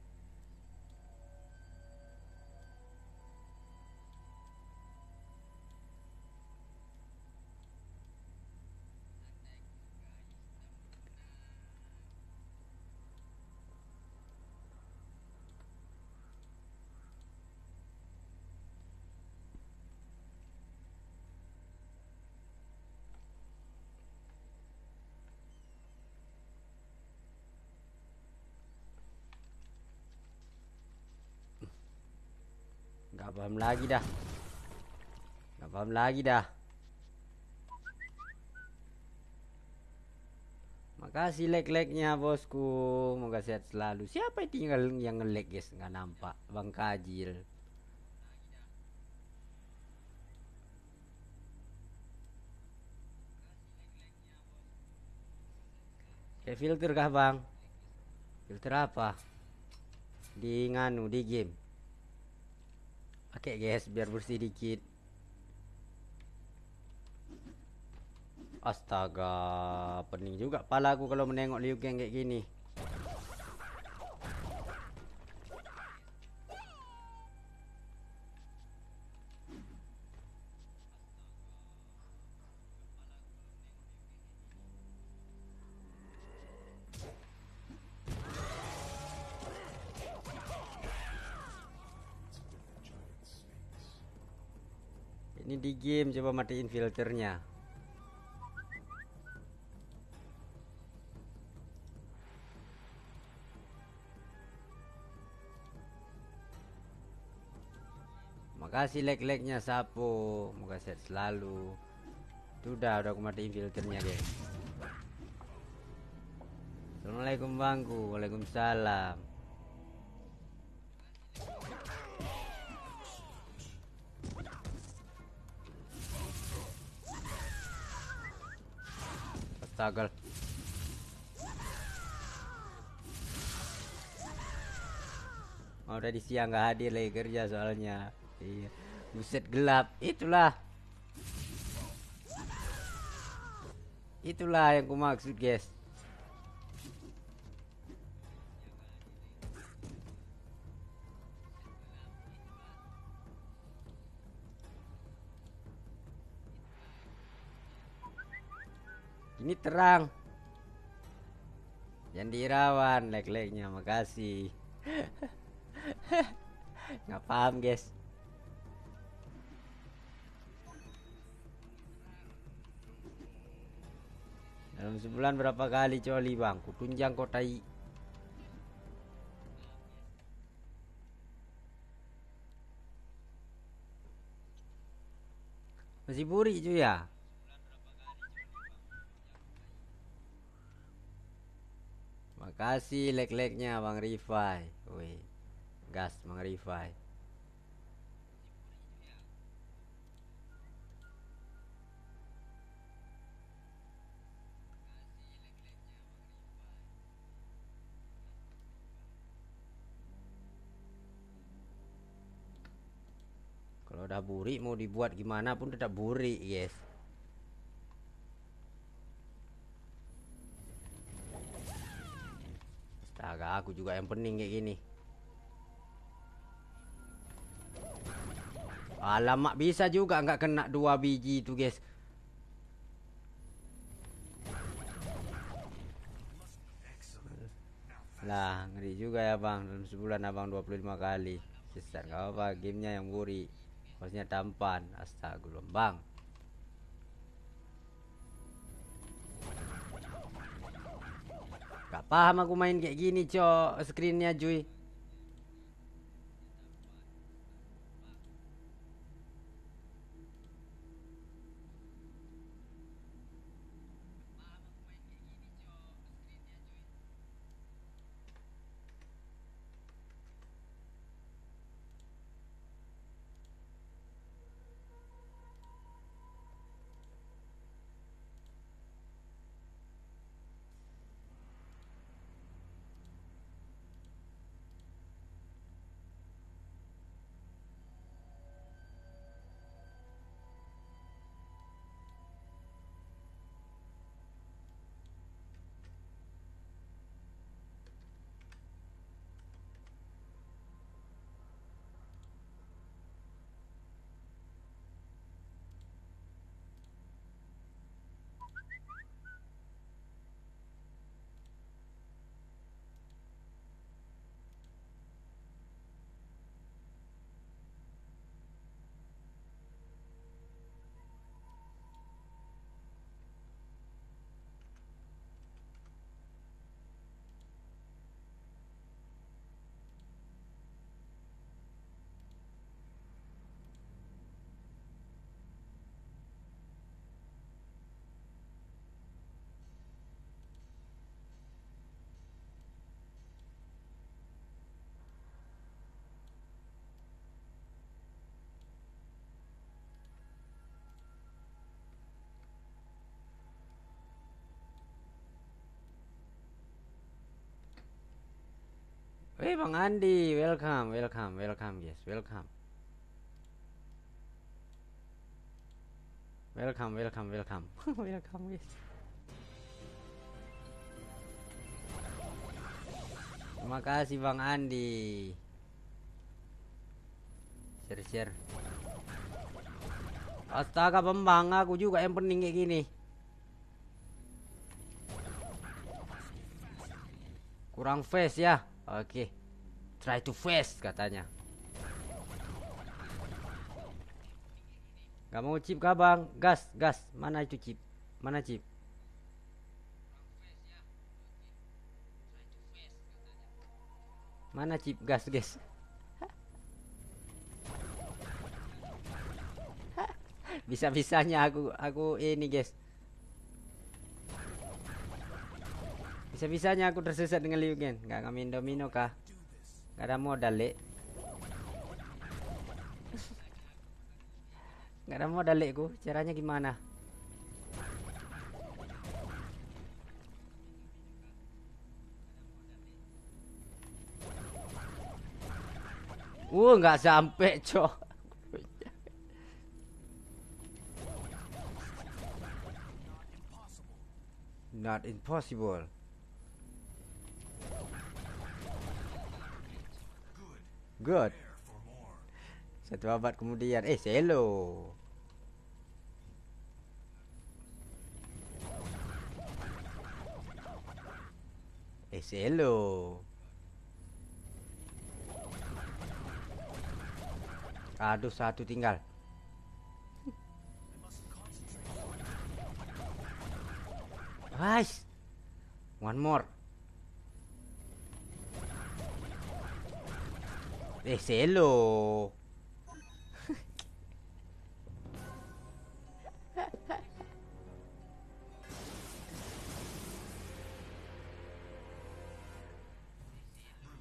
paham lagi dah Gak paham lagi dah Makasih lag-lagnya bosku Moga sehat selalu Siapa yang tinggal yang nge-lag guys Nggak nampak Bang Kajil Kayak filter kah bang? Filter apa? Di nganu di game Pakai guys biar bersih dikit. Astaga Pening juga pala aku kalau menengok Liu Kang kayak gini coba matiin filternya. Makasih like-like-nya Sapo. Moga sehat selalu. Sudah udah aku matiin filternya guys. Assalamualaikum bangku. Waalaikumsalam Astaga. Oh, tadi siang nggak hadir lagi kerja soalnya. Iya. Buset gelap. Itulah. Itulah yang ku maksud guys. Ini terang. Jangan dirawan lag-lagnya, makasih. Nggak paham guys. Dalam sebulan berapa kali coli bang? Kutunjang kotai. Masih buri cuy ya? Makasih leg-legnya Bang Rifai. Wih. Gas Bang Rifai. Kalau udah buri mau dibuat gimana pun tetap buri, guys. Astaga, aku juga yang pening kayak gini. Alamak bisa juga nggak kena dua biji itu, guys. Lah, ngeri juga ya, Bang. Dalam sebulan Abang 25 kali. Sesat nggak apa gamenya yang buri. Maksudnya tampan. Astagfirullah, Bang. Gak paham aku main kayak gini, cok. Screennya, cuy. Weh Bang Andi, welcome, welcome, welcome, guys, welcome. Welcome, welcome, welcome. welcome, guys. Terima kasih Bang Andi. Share, share. Astaga Bambang, aku juga yang pening kayak gini. Kurang face ya. Oke. Try to face katanya. Gak mau chip kah bang? Gas, gas. Mana itu chip? Mana chip? Mana chip gas, guys? Bisa-bisanya aku aku ini, guys. Bisa-bisanya aku tersesat dengan Liu Gen. Gak ngamin domino kah? Gak ada modal, Lek. Gak ada modal, Lekku. Caranya gimana? Uh, nggak sampai, cok. Not impossible. Good. Satu abad kemudian, eh selo. Eh selo. Aduh satu tinggal. Guys, one more. Eh selo.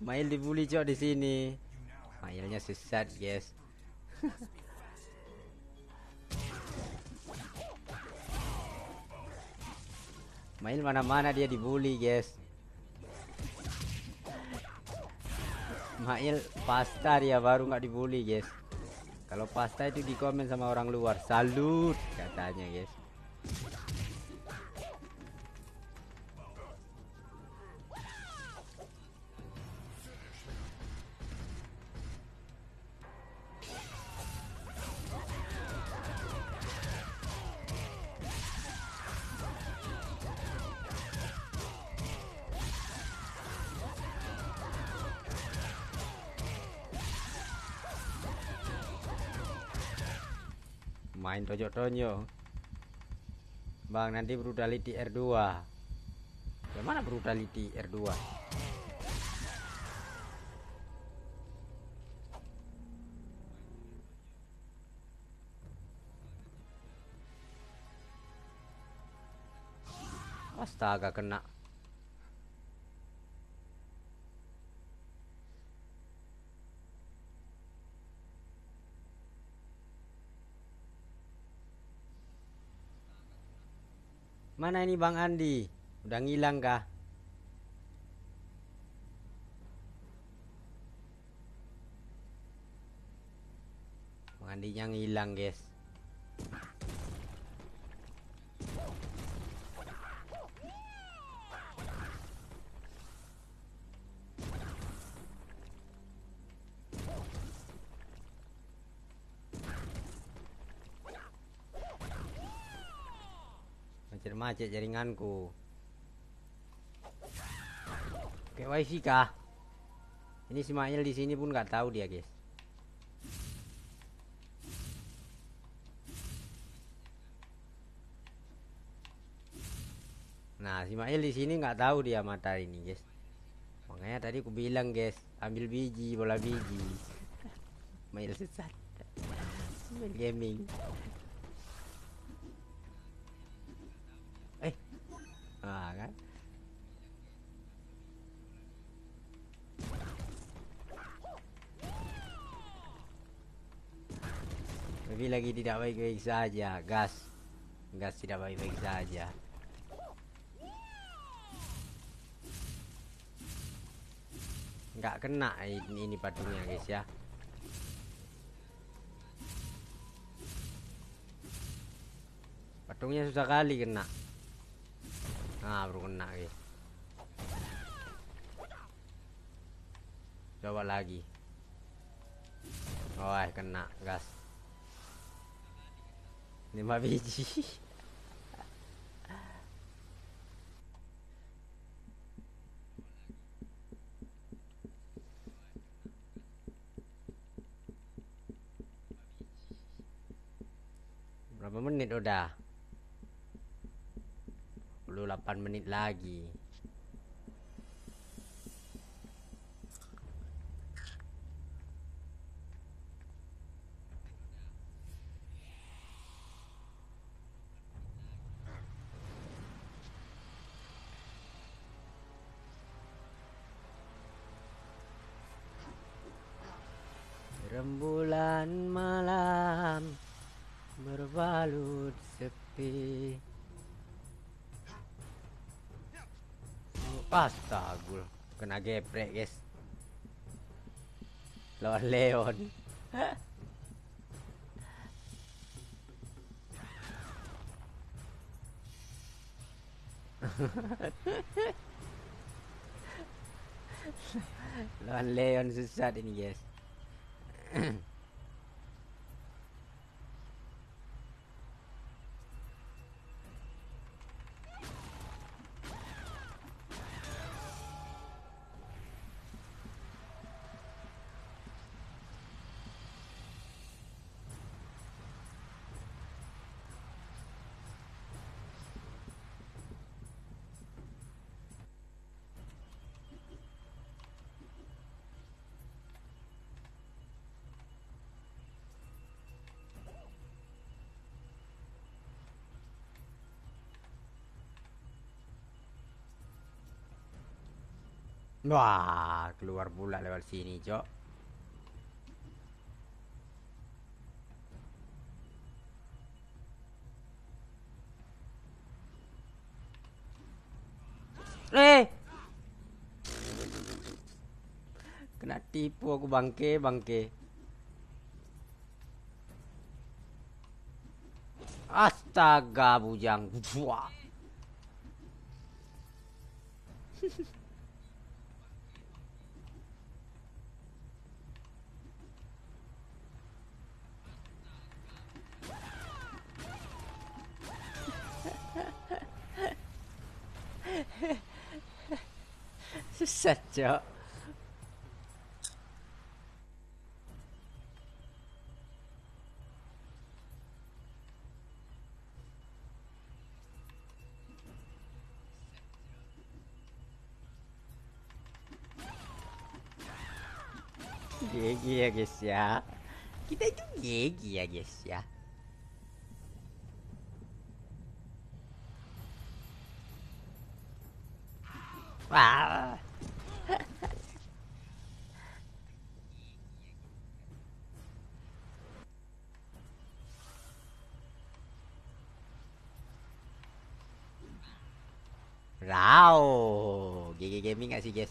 Mail dibully cok di sini. Mailnya sesat, guys. Mail mana-mana dia dibully, guys. Mail pasta dia baru nggak dibully, guys. Kalau pasta itu di komen sama orang luar, salut katanya, guys. Tonyo bang nanti brutality R2 Bagaimana brutality R2 Astaga kena Mana ini Bang Andi? Udah ngilang kah? Bang Andinya ngilang, guys. Macet-macet jaringanku. Oke, wifi kah? Ini Ismail di sini pun nggak tahu dia, guys. Nah, Ismail di sini nggak tahu dia mata ini, guys. Makanya tadi aku bilang, guys, ambil biji, bola biji. Mail sesat. Mail gaming. Ah, kan? Lebih lagi tidak baik-baik saja, gas. Gas tidak baik-baik saja. nggak kena ini, ini patungnya guys ya patungnya susah kali kena nah baru kena guys coba lagi. Oh eh, kena gas. 5 biji. Berapa menit udah? 28 menit lagi. Rembulan malam berbalut sepi Astagul Kena geprek guys. Lawan Leon. Lawan Leon sesat ini guys. Wah, keluar pula lewat sini, Cok. Eh. Kena tipu aku bangke, bangke. Astaga, bujang. Wah. Sesat, Cok. GG ya guys ya Kita itu GG ya guys ya Wah. Rao GG Gaming gak sih guys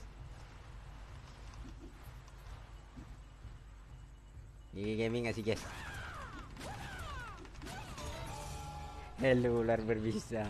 GG Gaming gak sih guys Hello ular berbisa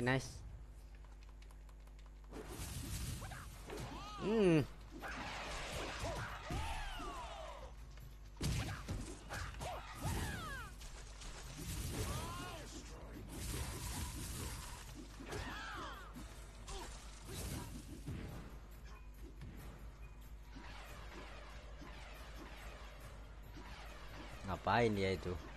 Oke, nice. Hmm. Ngapain dia itu?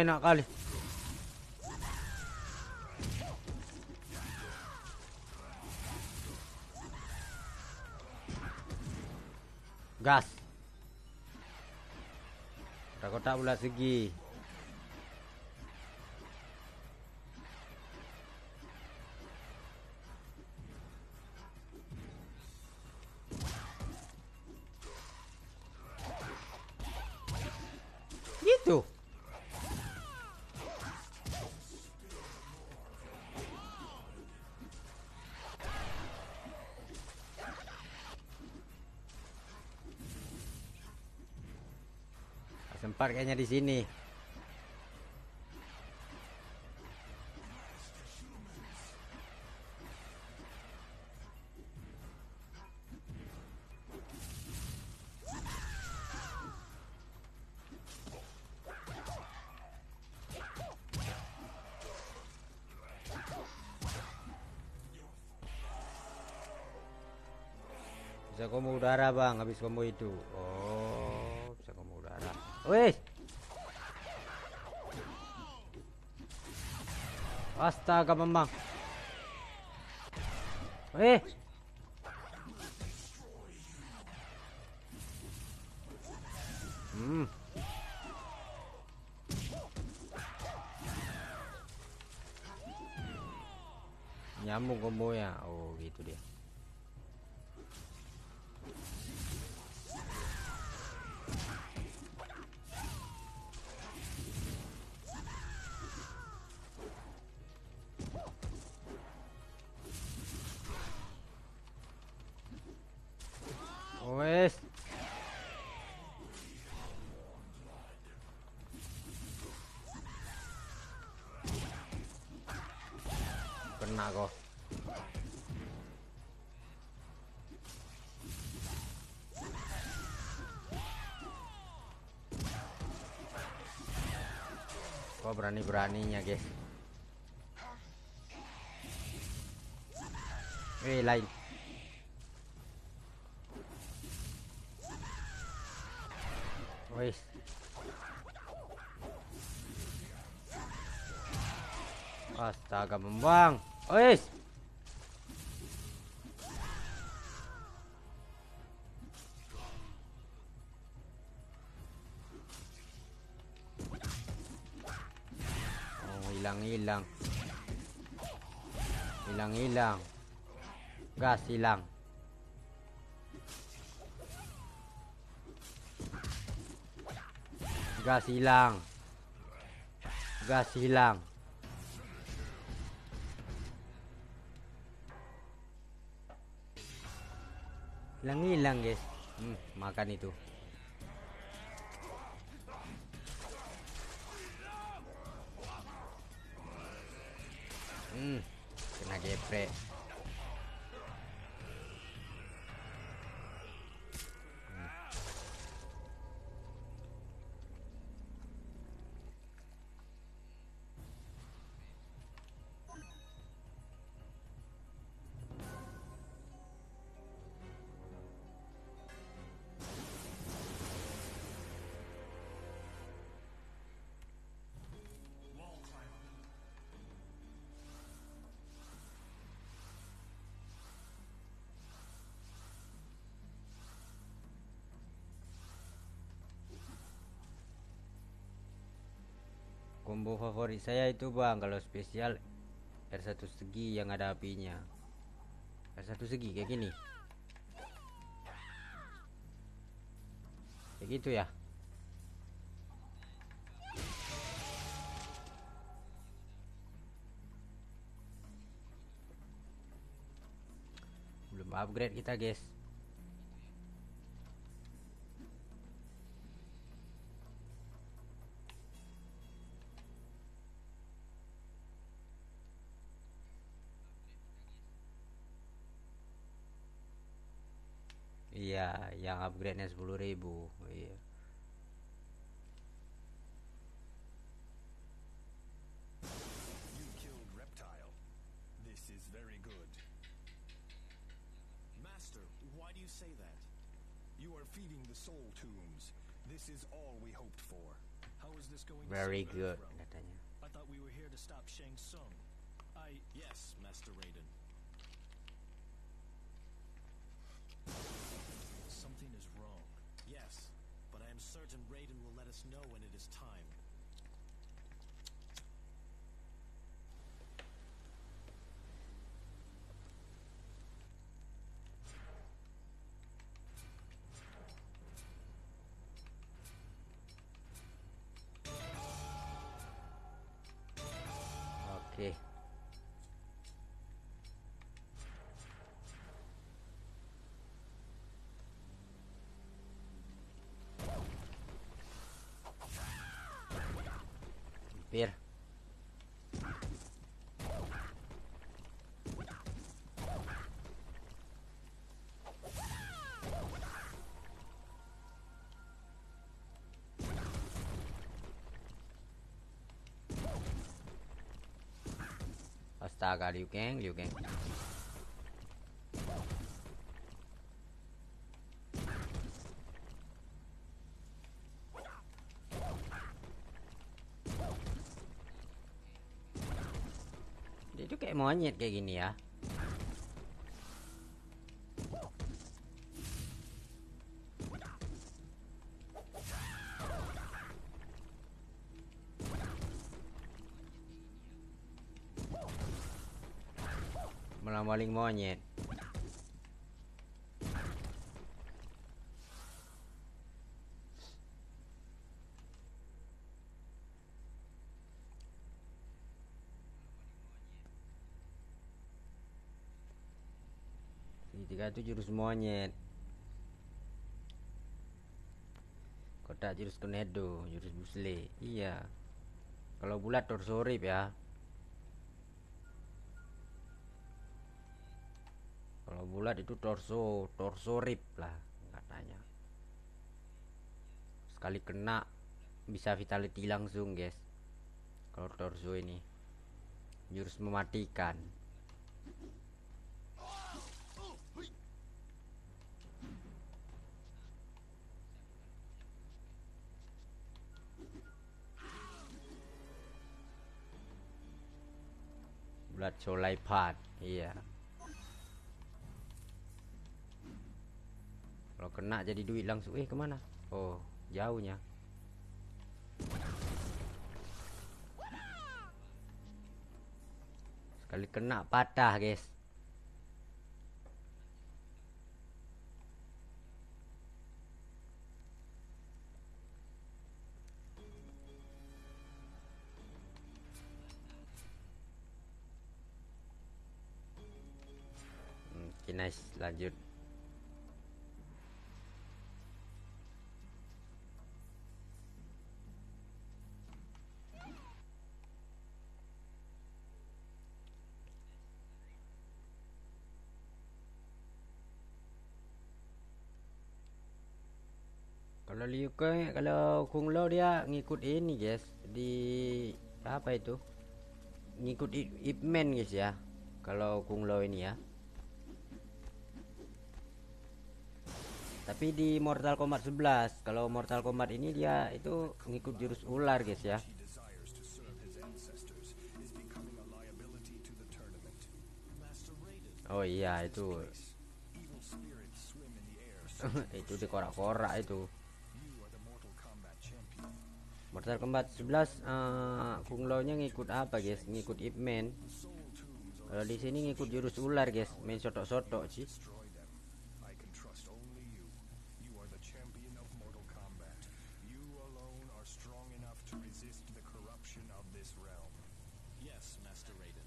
Enak kali. Gas. Kotak bulat segi. lapar kayaknya di sini. bisa kamu udara bang habis kamu itu oh. Wih. Astaga memang. Eh. Hmm. Nyambung combo ya. Oh, gitu dia. Berani-beraninya, guys. Eh, lain. Wis. Astaga, membang. Wis. Gas hilang. Gas hilang. Gas hilang. Hilang-hilang, guys. Hmm, makan itu. Hmm, kena geprek. Combo favorit saya itu bang kalau spesial R1 segi yang ada apinya. R1 segi kayak gini. Kayak gitu ya. Belum upgrade kita guys yang upgrade-nya 10.000. Iya. You killed Reptile. This is very good. Master, why do you say that? You are feeding the soul tombs. This is all we hoped for. How is this going? to Very good katanya. I thought we were here to stop Shang Tsung. I Yes, Master Raiden. something is wrong. Yes, certain Raiden will let us know when it is time. Hampir. Astaga, Liu Kang, Liu Kang. Monyet kayak gini ya. Malah maling monyet tiga itu jurus monyet. Kotak jurus tornado jurus busle iya. Kalau bulat torso rip ya. Kalau bulat itu torso torso rip lah katanya. Sekali kena bisa vitality langsung guys. Kalau torso ini. Jurus mematikan bulat solai pad iya. Kalau kena jadi duit langsung eh ke mana? Oh jauhnya. Sekali kena patah guys lanjut Kalau Liu kalau Kung Lao dia ngikut ini guys di apa itu? Ngikut Ip, guys ya. Kalau Kung Lao ini ya. Tapi di Mortal Kombat 11, kalau Mortal Kombat ini dia itu ngikut jurus ular guys ya. Oh iya itu itu dikorak-korak itu. Mortal Kombat champion. Mortal Kombat 11 eh, Kung Lao nya ngikut apa guys? Ngikut Ip Man. Kalau di sini ngikut jurus ular guys, main sotok-sotok sih them. I can trust only you. You are the champion of Mortal Kombat. You alone are strong enough to resist the corruption of this realm. Yes, Master Raiden.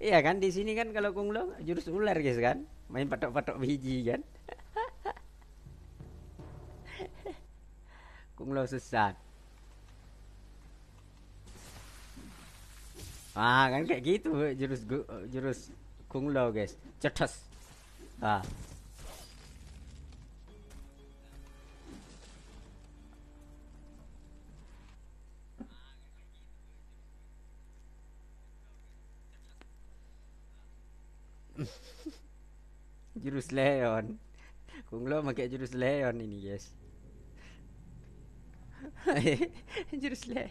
Iya, kan di sini kan kalau Kung Lao jurus ular guys kan, main patok-patok biji kan. Kung Lao sesat. Ah kan kayak gitu jurus jurus Kung Lao guys, cetas. Ah. Jurus Leon. Kung Lao pakai jurus Leon ini guys. jurus Leon.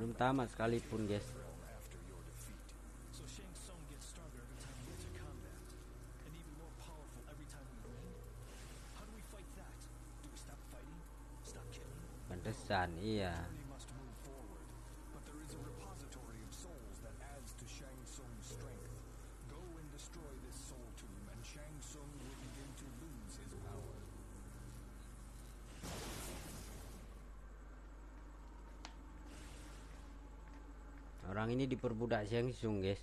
Belum tamat sekalipun guys. realm after your defeat. So Shang Tsung gets stronger every time we enter combat, and even more powerful every time we win. How do we fight that? Do we stop fighting? Stop killing? Pantesan, iya. journey must move forward, but there is a repository of souls that adds to Shang Tsung's strength. Go and destroy this soul tomb, and Shang Tsung will begin to lose his power. Orang ini diperbudak Shang Tsung guys.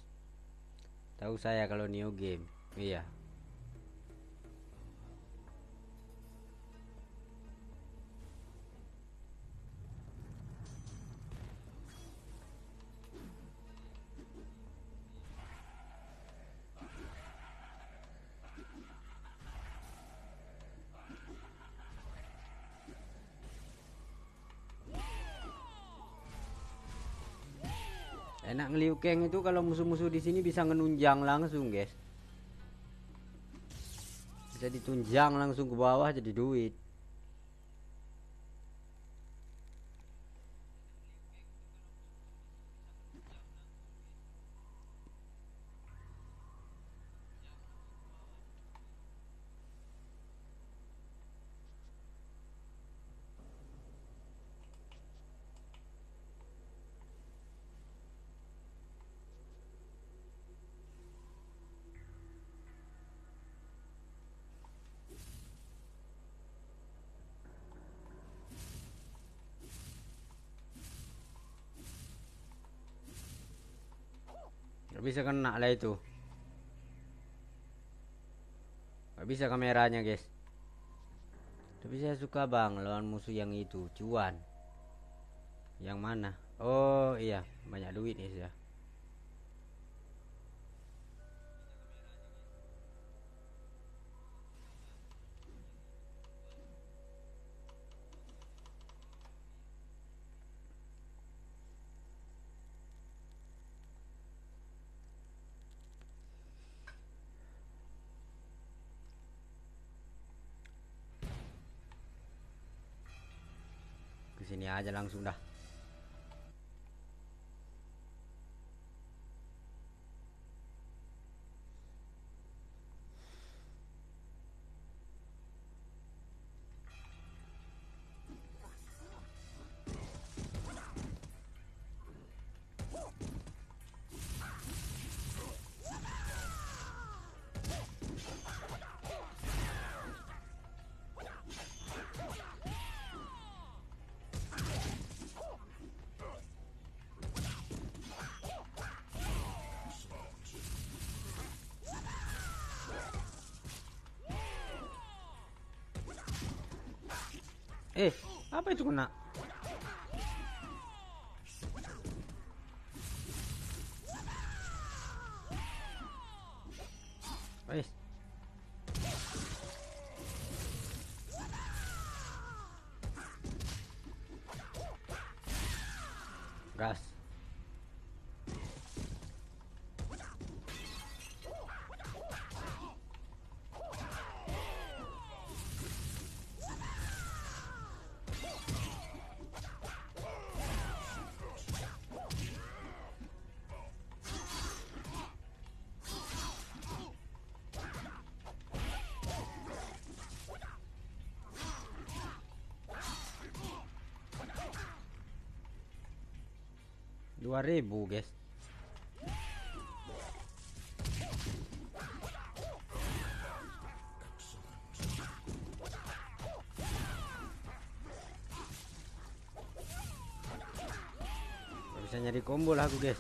Tahu saya kalau Neo game. Iya. Enak ngeliu keng itu kalau musuh-musuh di sini bisa ngenunjang langsung, guys. Bisa ditunjang langsung ke bawah jadi duit. Gak bisa kena lah itu. Gak bisa kameranya, guys. Tapi saya suka bang lawan musuh yang itu, cuan. Yang mana? Oh iya, banyak duit ya ya. Aja langsung dah. Apa itu kena? 2000 guys. Gak bisa nyari combo lah aku guys.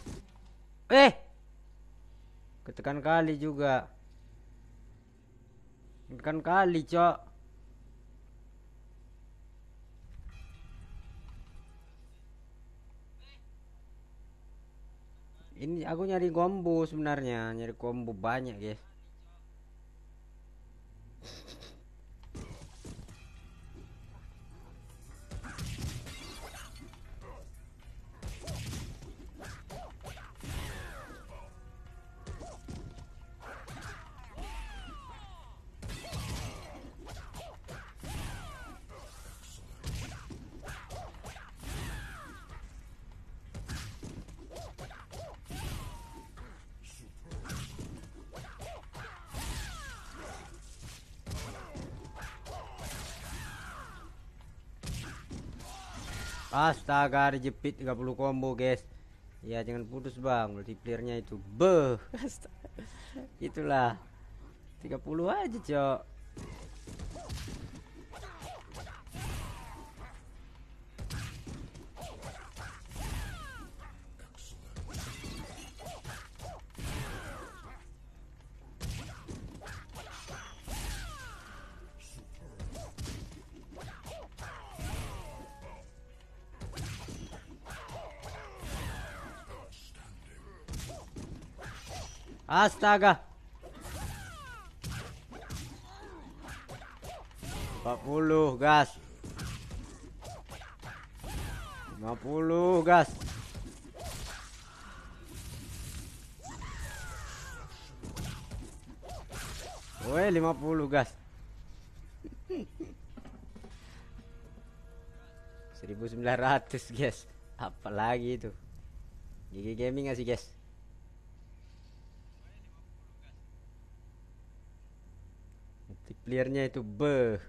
Eh! Ketekan kali juga. Ketekan kali cok. Nyari combo sebenarnya nyari combo banyak guys Astaga dijepit 30 combo guys. Ya jangan putus bang. Multiplayernya itu. Beh Itulah. 30 aja cok Astaga. 40 gas. 50 gas. Woi 50 gas. 1900 guys. Apalagi itu. Gigi gaming gak sih guys? Multiplayernya itu be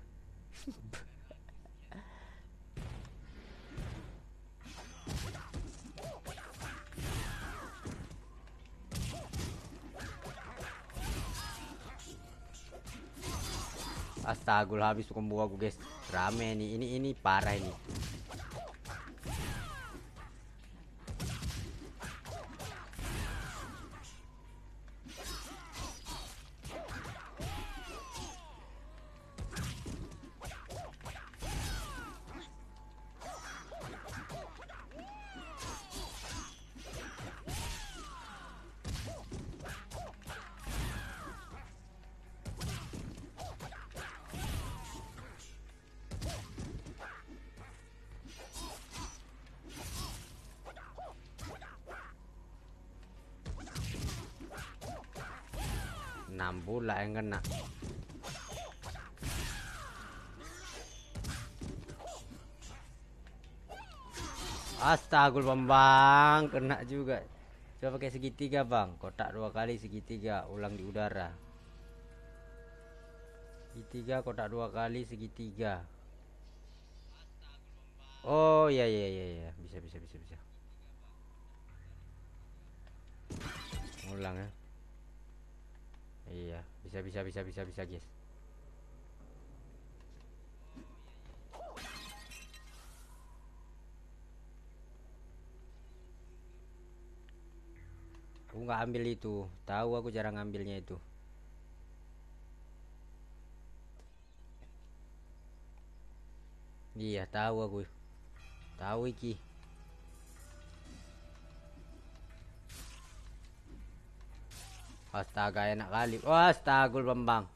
Astagul habis combo aku guys. Rame nih. Ini ini parah ini enam pula yang kena. Astagul bang. Kena juga. Coba pakai segitiga bang. Kotak dua kali segitiga ulang di udara. Segitiga kotak dua kali segitiga. Oh ya ya ya ya bisa bisa bisa bisa. Ulang ya Iya, bisa bisa bisa bisa bisa, guys. Aku nggak ambil itu. Tahu aku jarang ngambilnya itu. Iya, tahu aku. Tahu iki. Astaga enak kali. Wah, astagul bambang.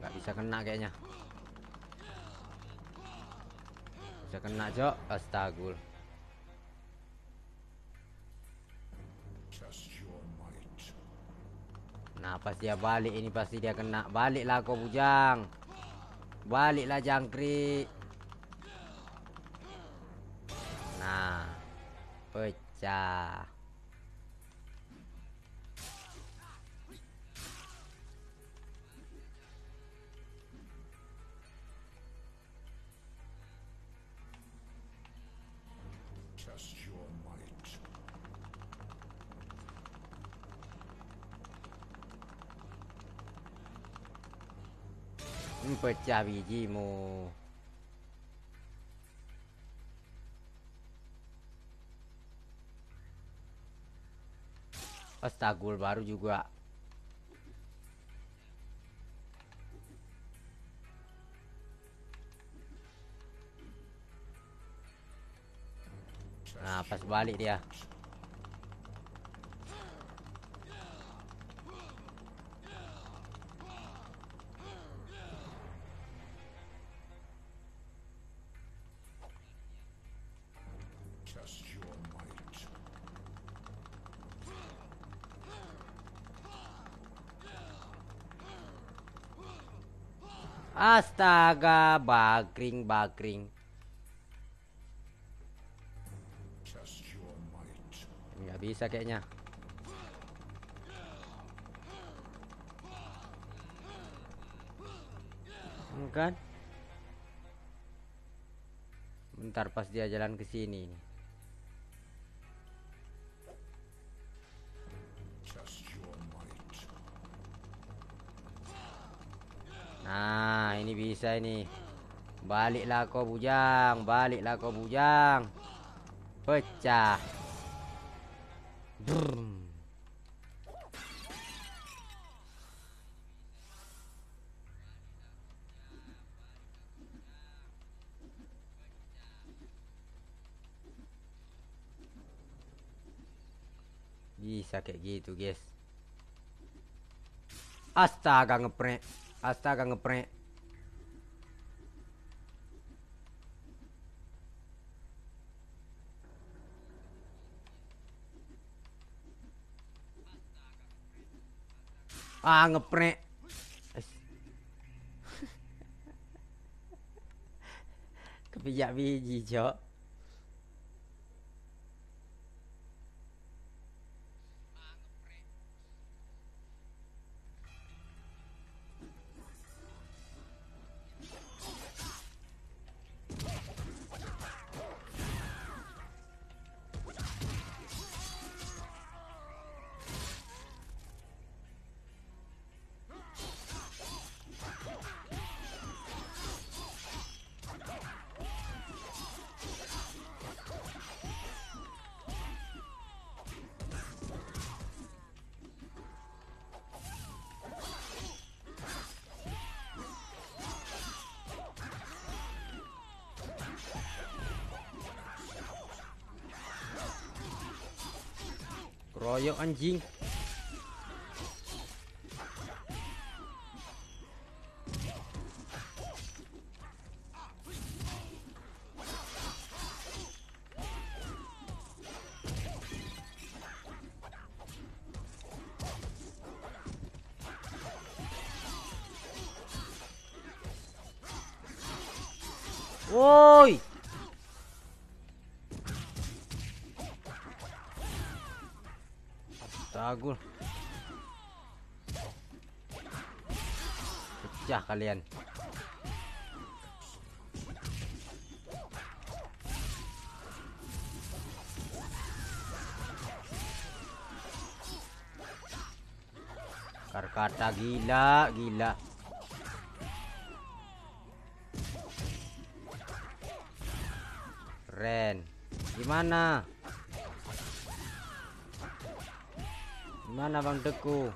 Gak bisa kena kayaknya. Bisa kena, Cok. Astagul. Nah, pas dia balik ini pasti dia kena. Baliklah kau bujang. Baliklah jangkrik. Pecah. Test your might. Hmm, pecah bijimu. Astagul baru juga. Nah pas balik dia. Astaga, bakring, bakring. Test your might. Nggak bisa kayaknya. Kan? Bentar pas dia jalan ke sini. Bisa ini. Baliklah kau bujang, baliklah kau bujang. Pecah. Brum. Bisa kayak gitu, guys. Astaga ngeprek. Astaga ngeprek. Ah ngeprek. Kepijak biji, Cok. 安静。Kalian. Karkata gila, gila. Ren, gimana? Gimana Bang Teku?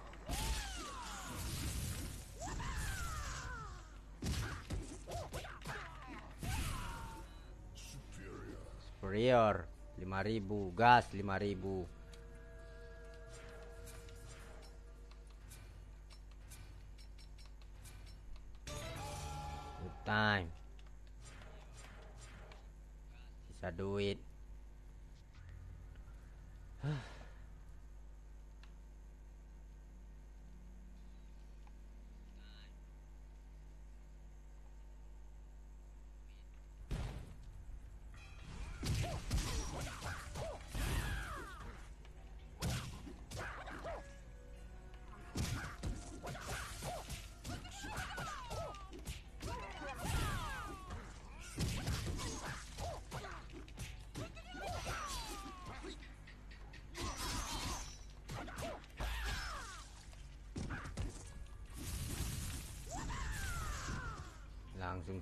5000 gas 5000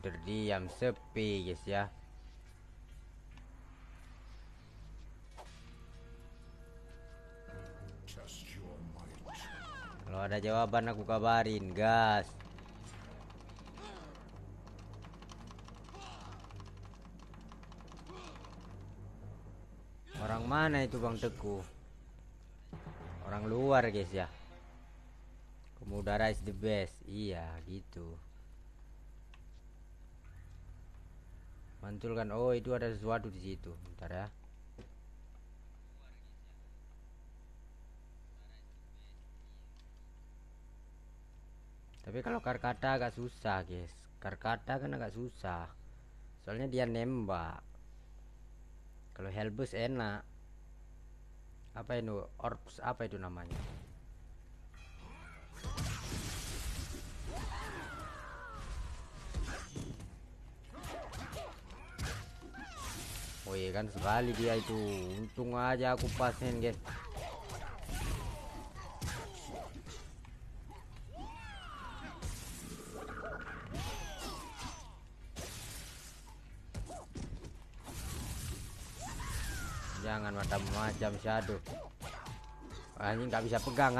terdiam sepi guys ya kalau ada jawaban aku kabarin gas mana itu Bang Teguh? Orang luar guys ya. Komodara is the best. Iya, gitu. Mantul kan? Oh, itu ada sesuatu di situ. Bentar ya. Tapi kalau Karkata agak susah, guys. Karkata kan agak susah. Soalnya dia nembak. Kalau Helbus enak. Apa itu? Orbs apa itu namanya? Oh iya kan sekali dia itu. Untung aja aku pasin, guys. Jangan macam-macam shadow. Ini nggak bisa pegang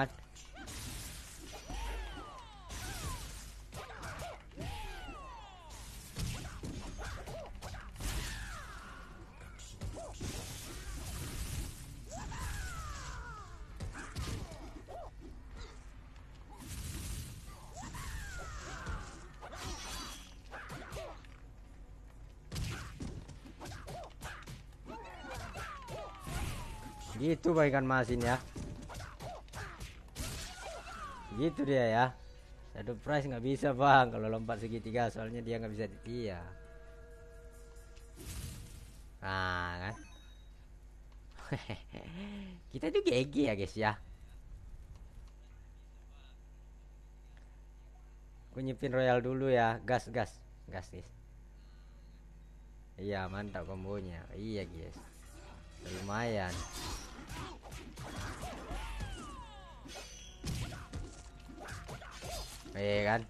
Bang ikan masin ya. Gitu dia ya. Shadow price nggak bisa bang kalau lompat segitiga soalnya dia nggak bisa iya. Nah kan. Kita tuh GG ya guys ya. Aku nyipin royal dulu ya. Gas gas gas guys. Iya mantap kombonya. Iya guys. Lumayan. Iya kan?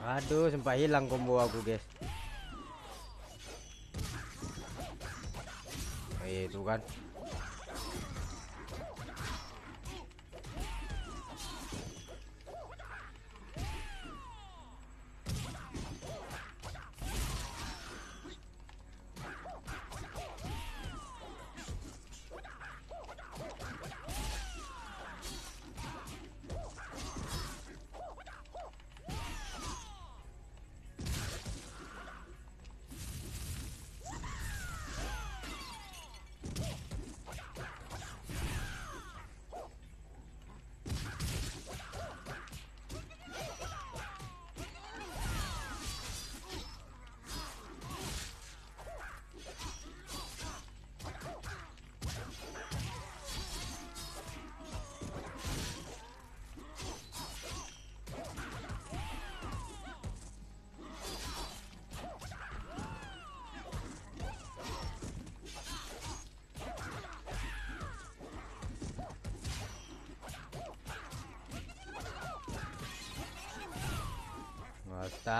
Aduh, sempat hilang combo aku, guys. Eh, itu kan.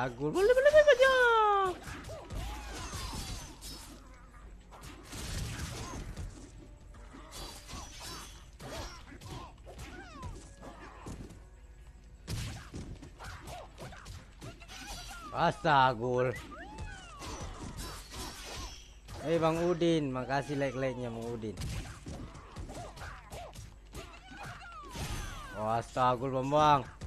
Astagfirullah. Boleh, boleh, boleh aja. Astagfirullah. Eh Bang Udin, makasih like-like-nya Bang Udin. Oh, astagfirullah Bang. Astagfirullah.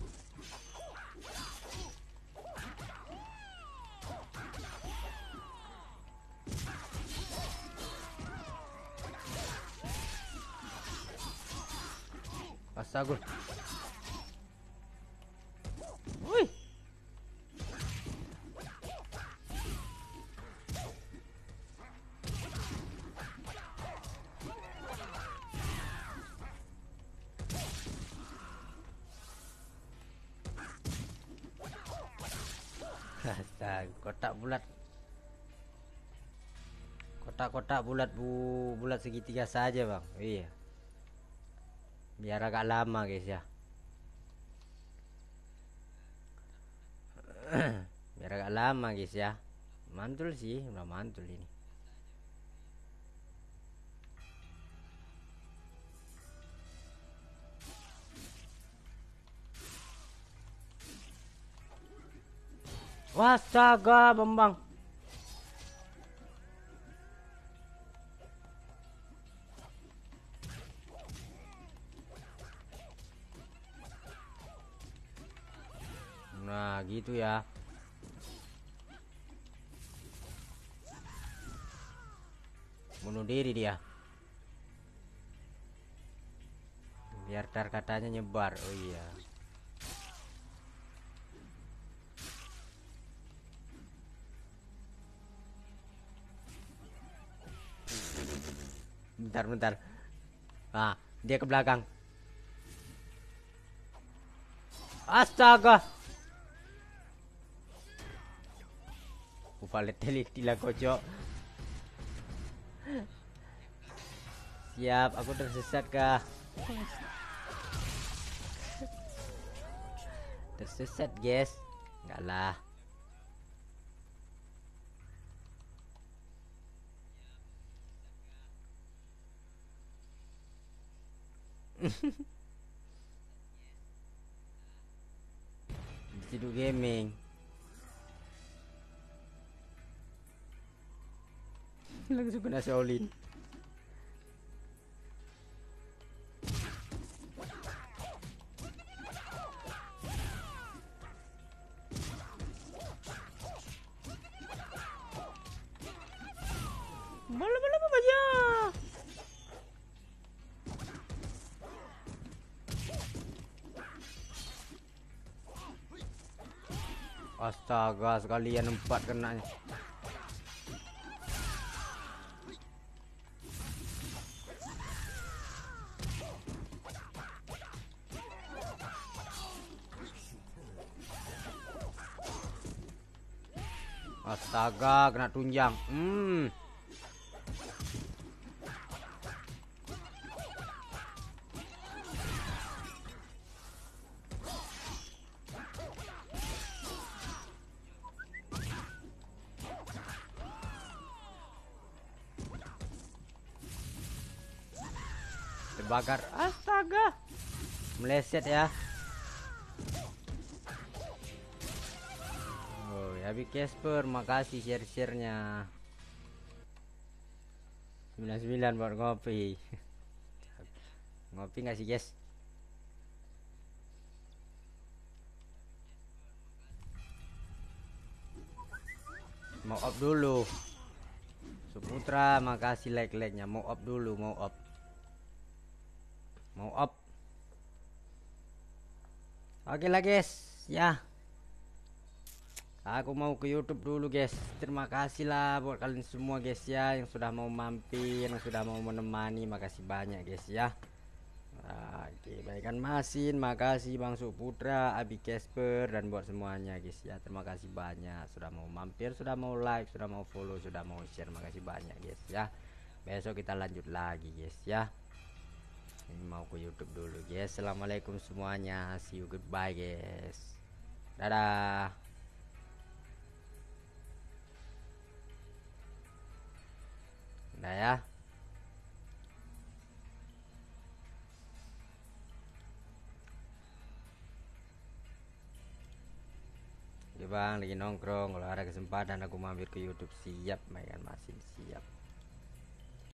Bulat bu bulat segitiga saja, Bang. Iya. Biar agak lama, guys ya. Biar agak lama, guys ya. mantul sih udah mantul ini Wastaga bembang Nah gitu ya. Bunuh diri dia. Biar tar katanya nyebar. Oh iya. Bentar bentar. Ah dia ke belakang. Astaga Upalet telik tila kocok Siap, aku tersesat kah? Tersesat, guys. Enggak lah. Tidur gaming. Langsung kena Shaolin. Bola bola apa aja? Astaga, sekalian empat kena. Astaga, kena tunjang. Hmm. Terbakar. Astaga. Meleset ya. Casper, makasih share-share-nya. 99 buat ngopi. ngopi nggak sih, guys? Mau up dulu. Suputra, makasih like-like-nya. Mau up dulu, mau up. Mau up. Oke lah, guys. Ya. Aku mau ke YouTube dulu guys. Terima kasih lah buat kalian semua guys ya yang sudah mau mampir, yang sudah mau menemani. Makasih banyak guys ya. Oke, baikkan Masin, makasih Bang Suputra, Abi Casper dan buat semuanya guys ya. Terima kasih banyak sudah mau mampir, sudah mau like, sudah mau follow, sudah mau share. Makasih banyak guys ya. Besok kita lanjut lagi guys ya. Ini mau ke YouTube dulu guys. Assalamualaikum semuanya. See you goodbye guys. Dadah. Udah ya. Bang, lagi nongkrong. Kalau ada kesempatan aku mampir ke YouTube siap, mainkan masih siap.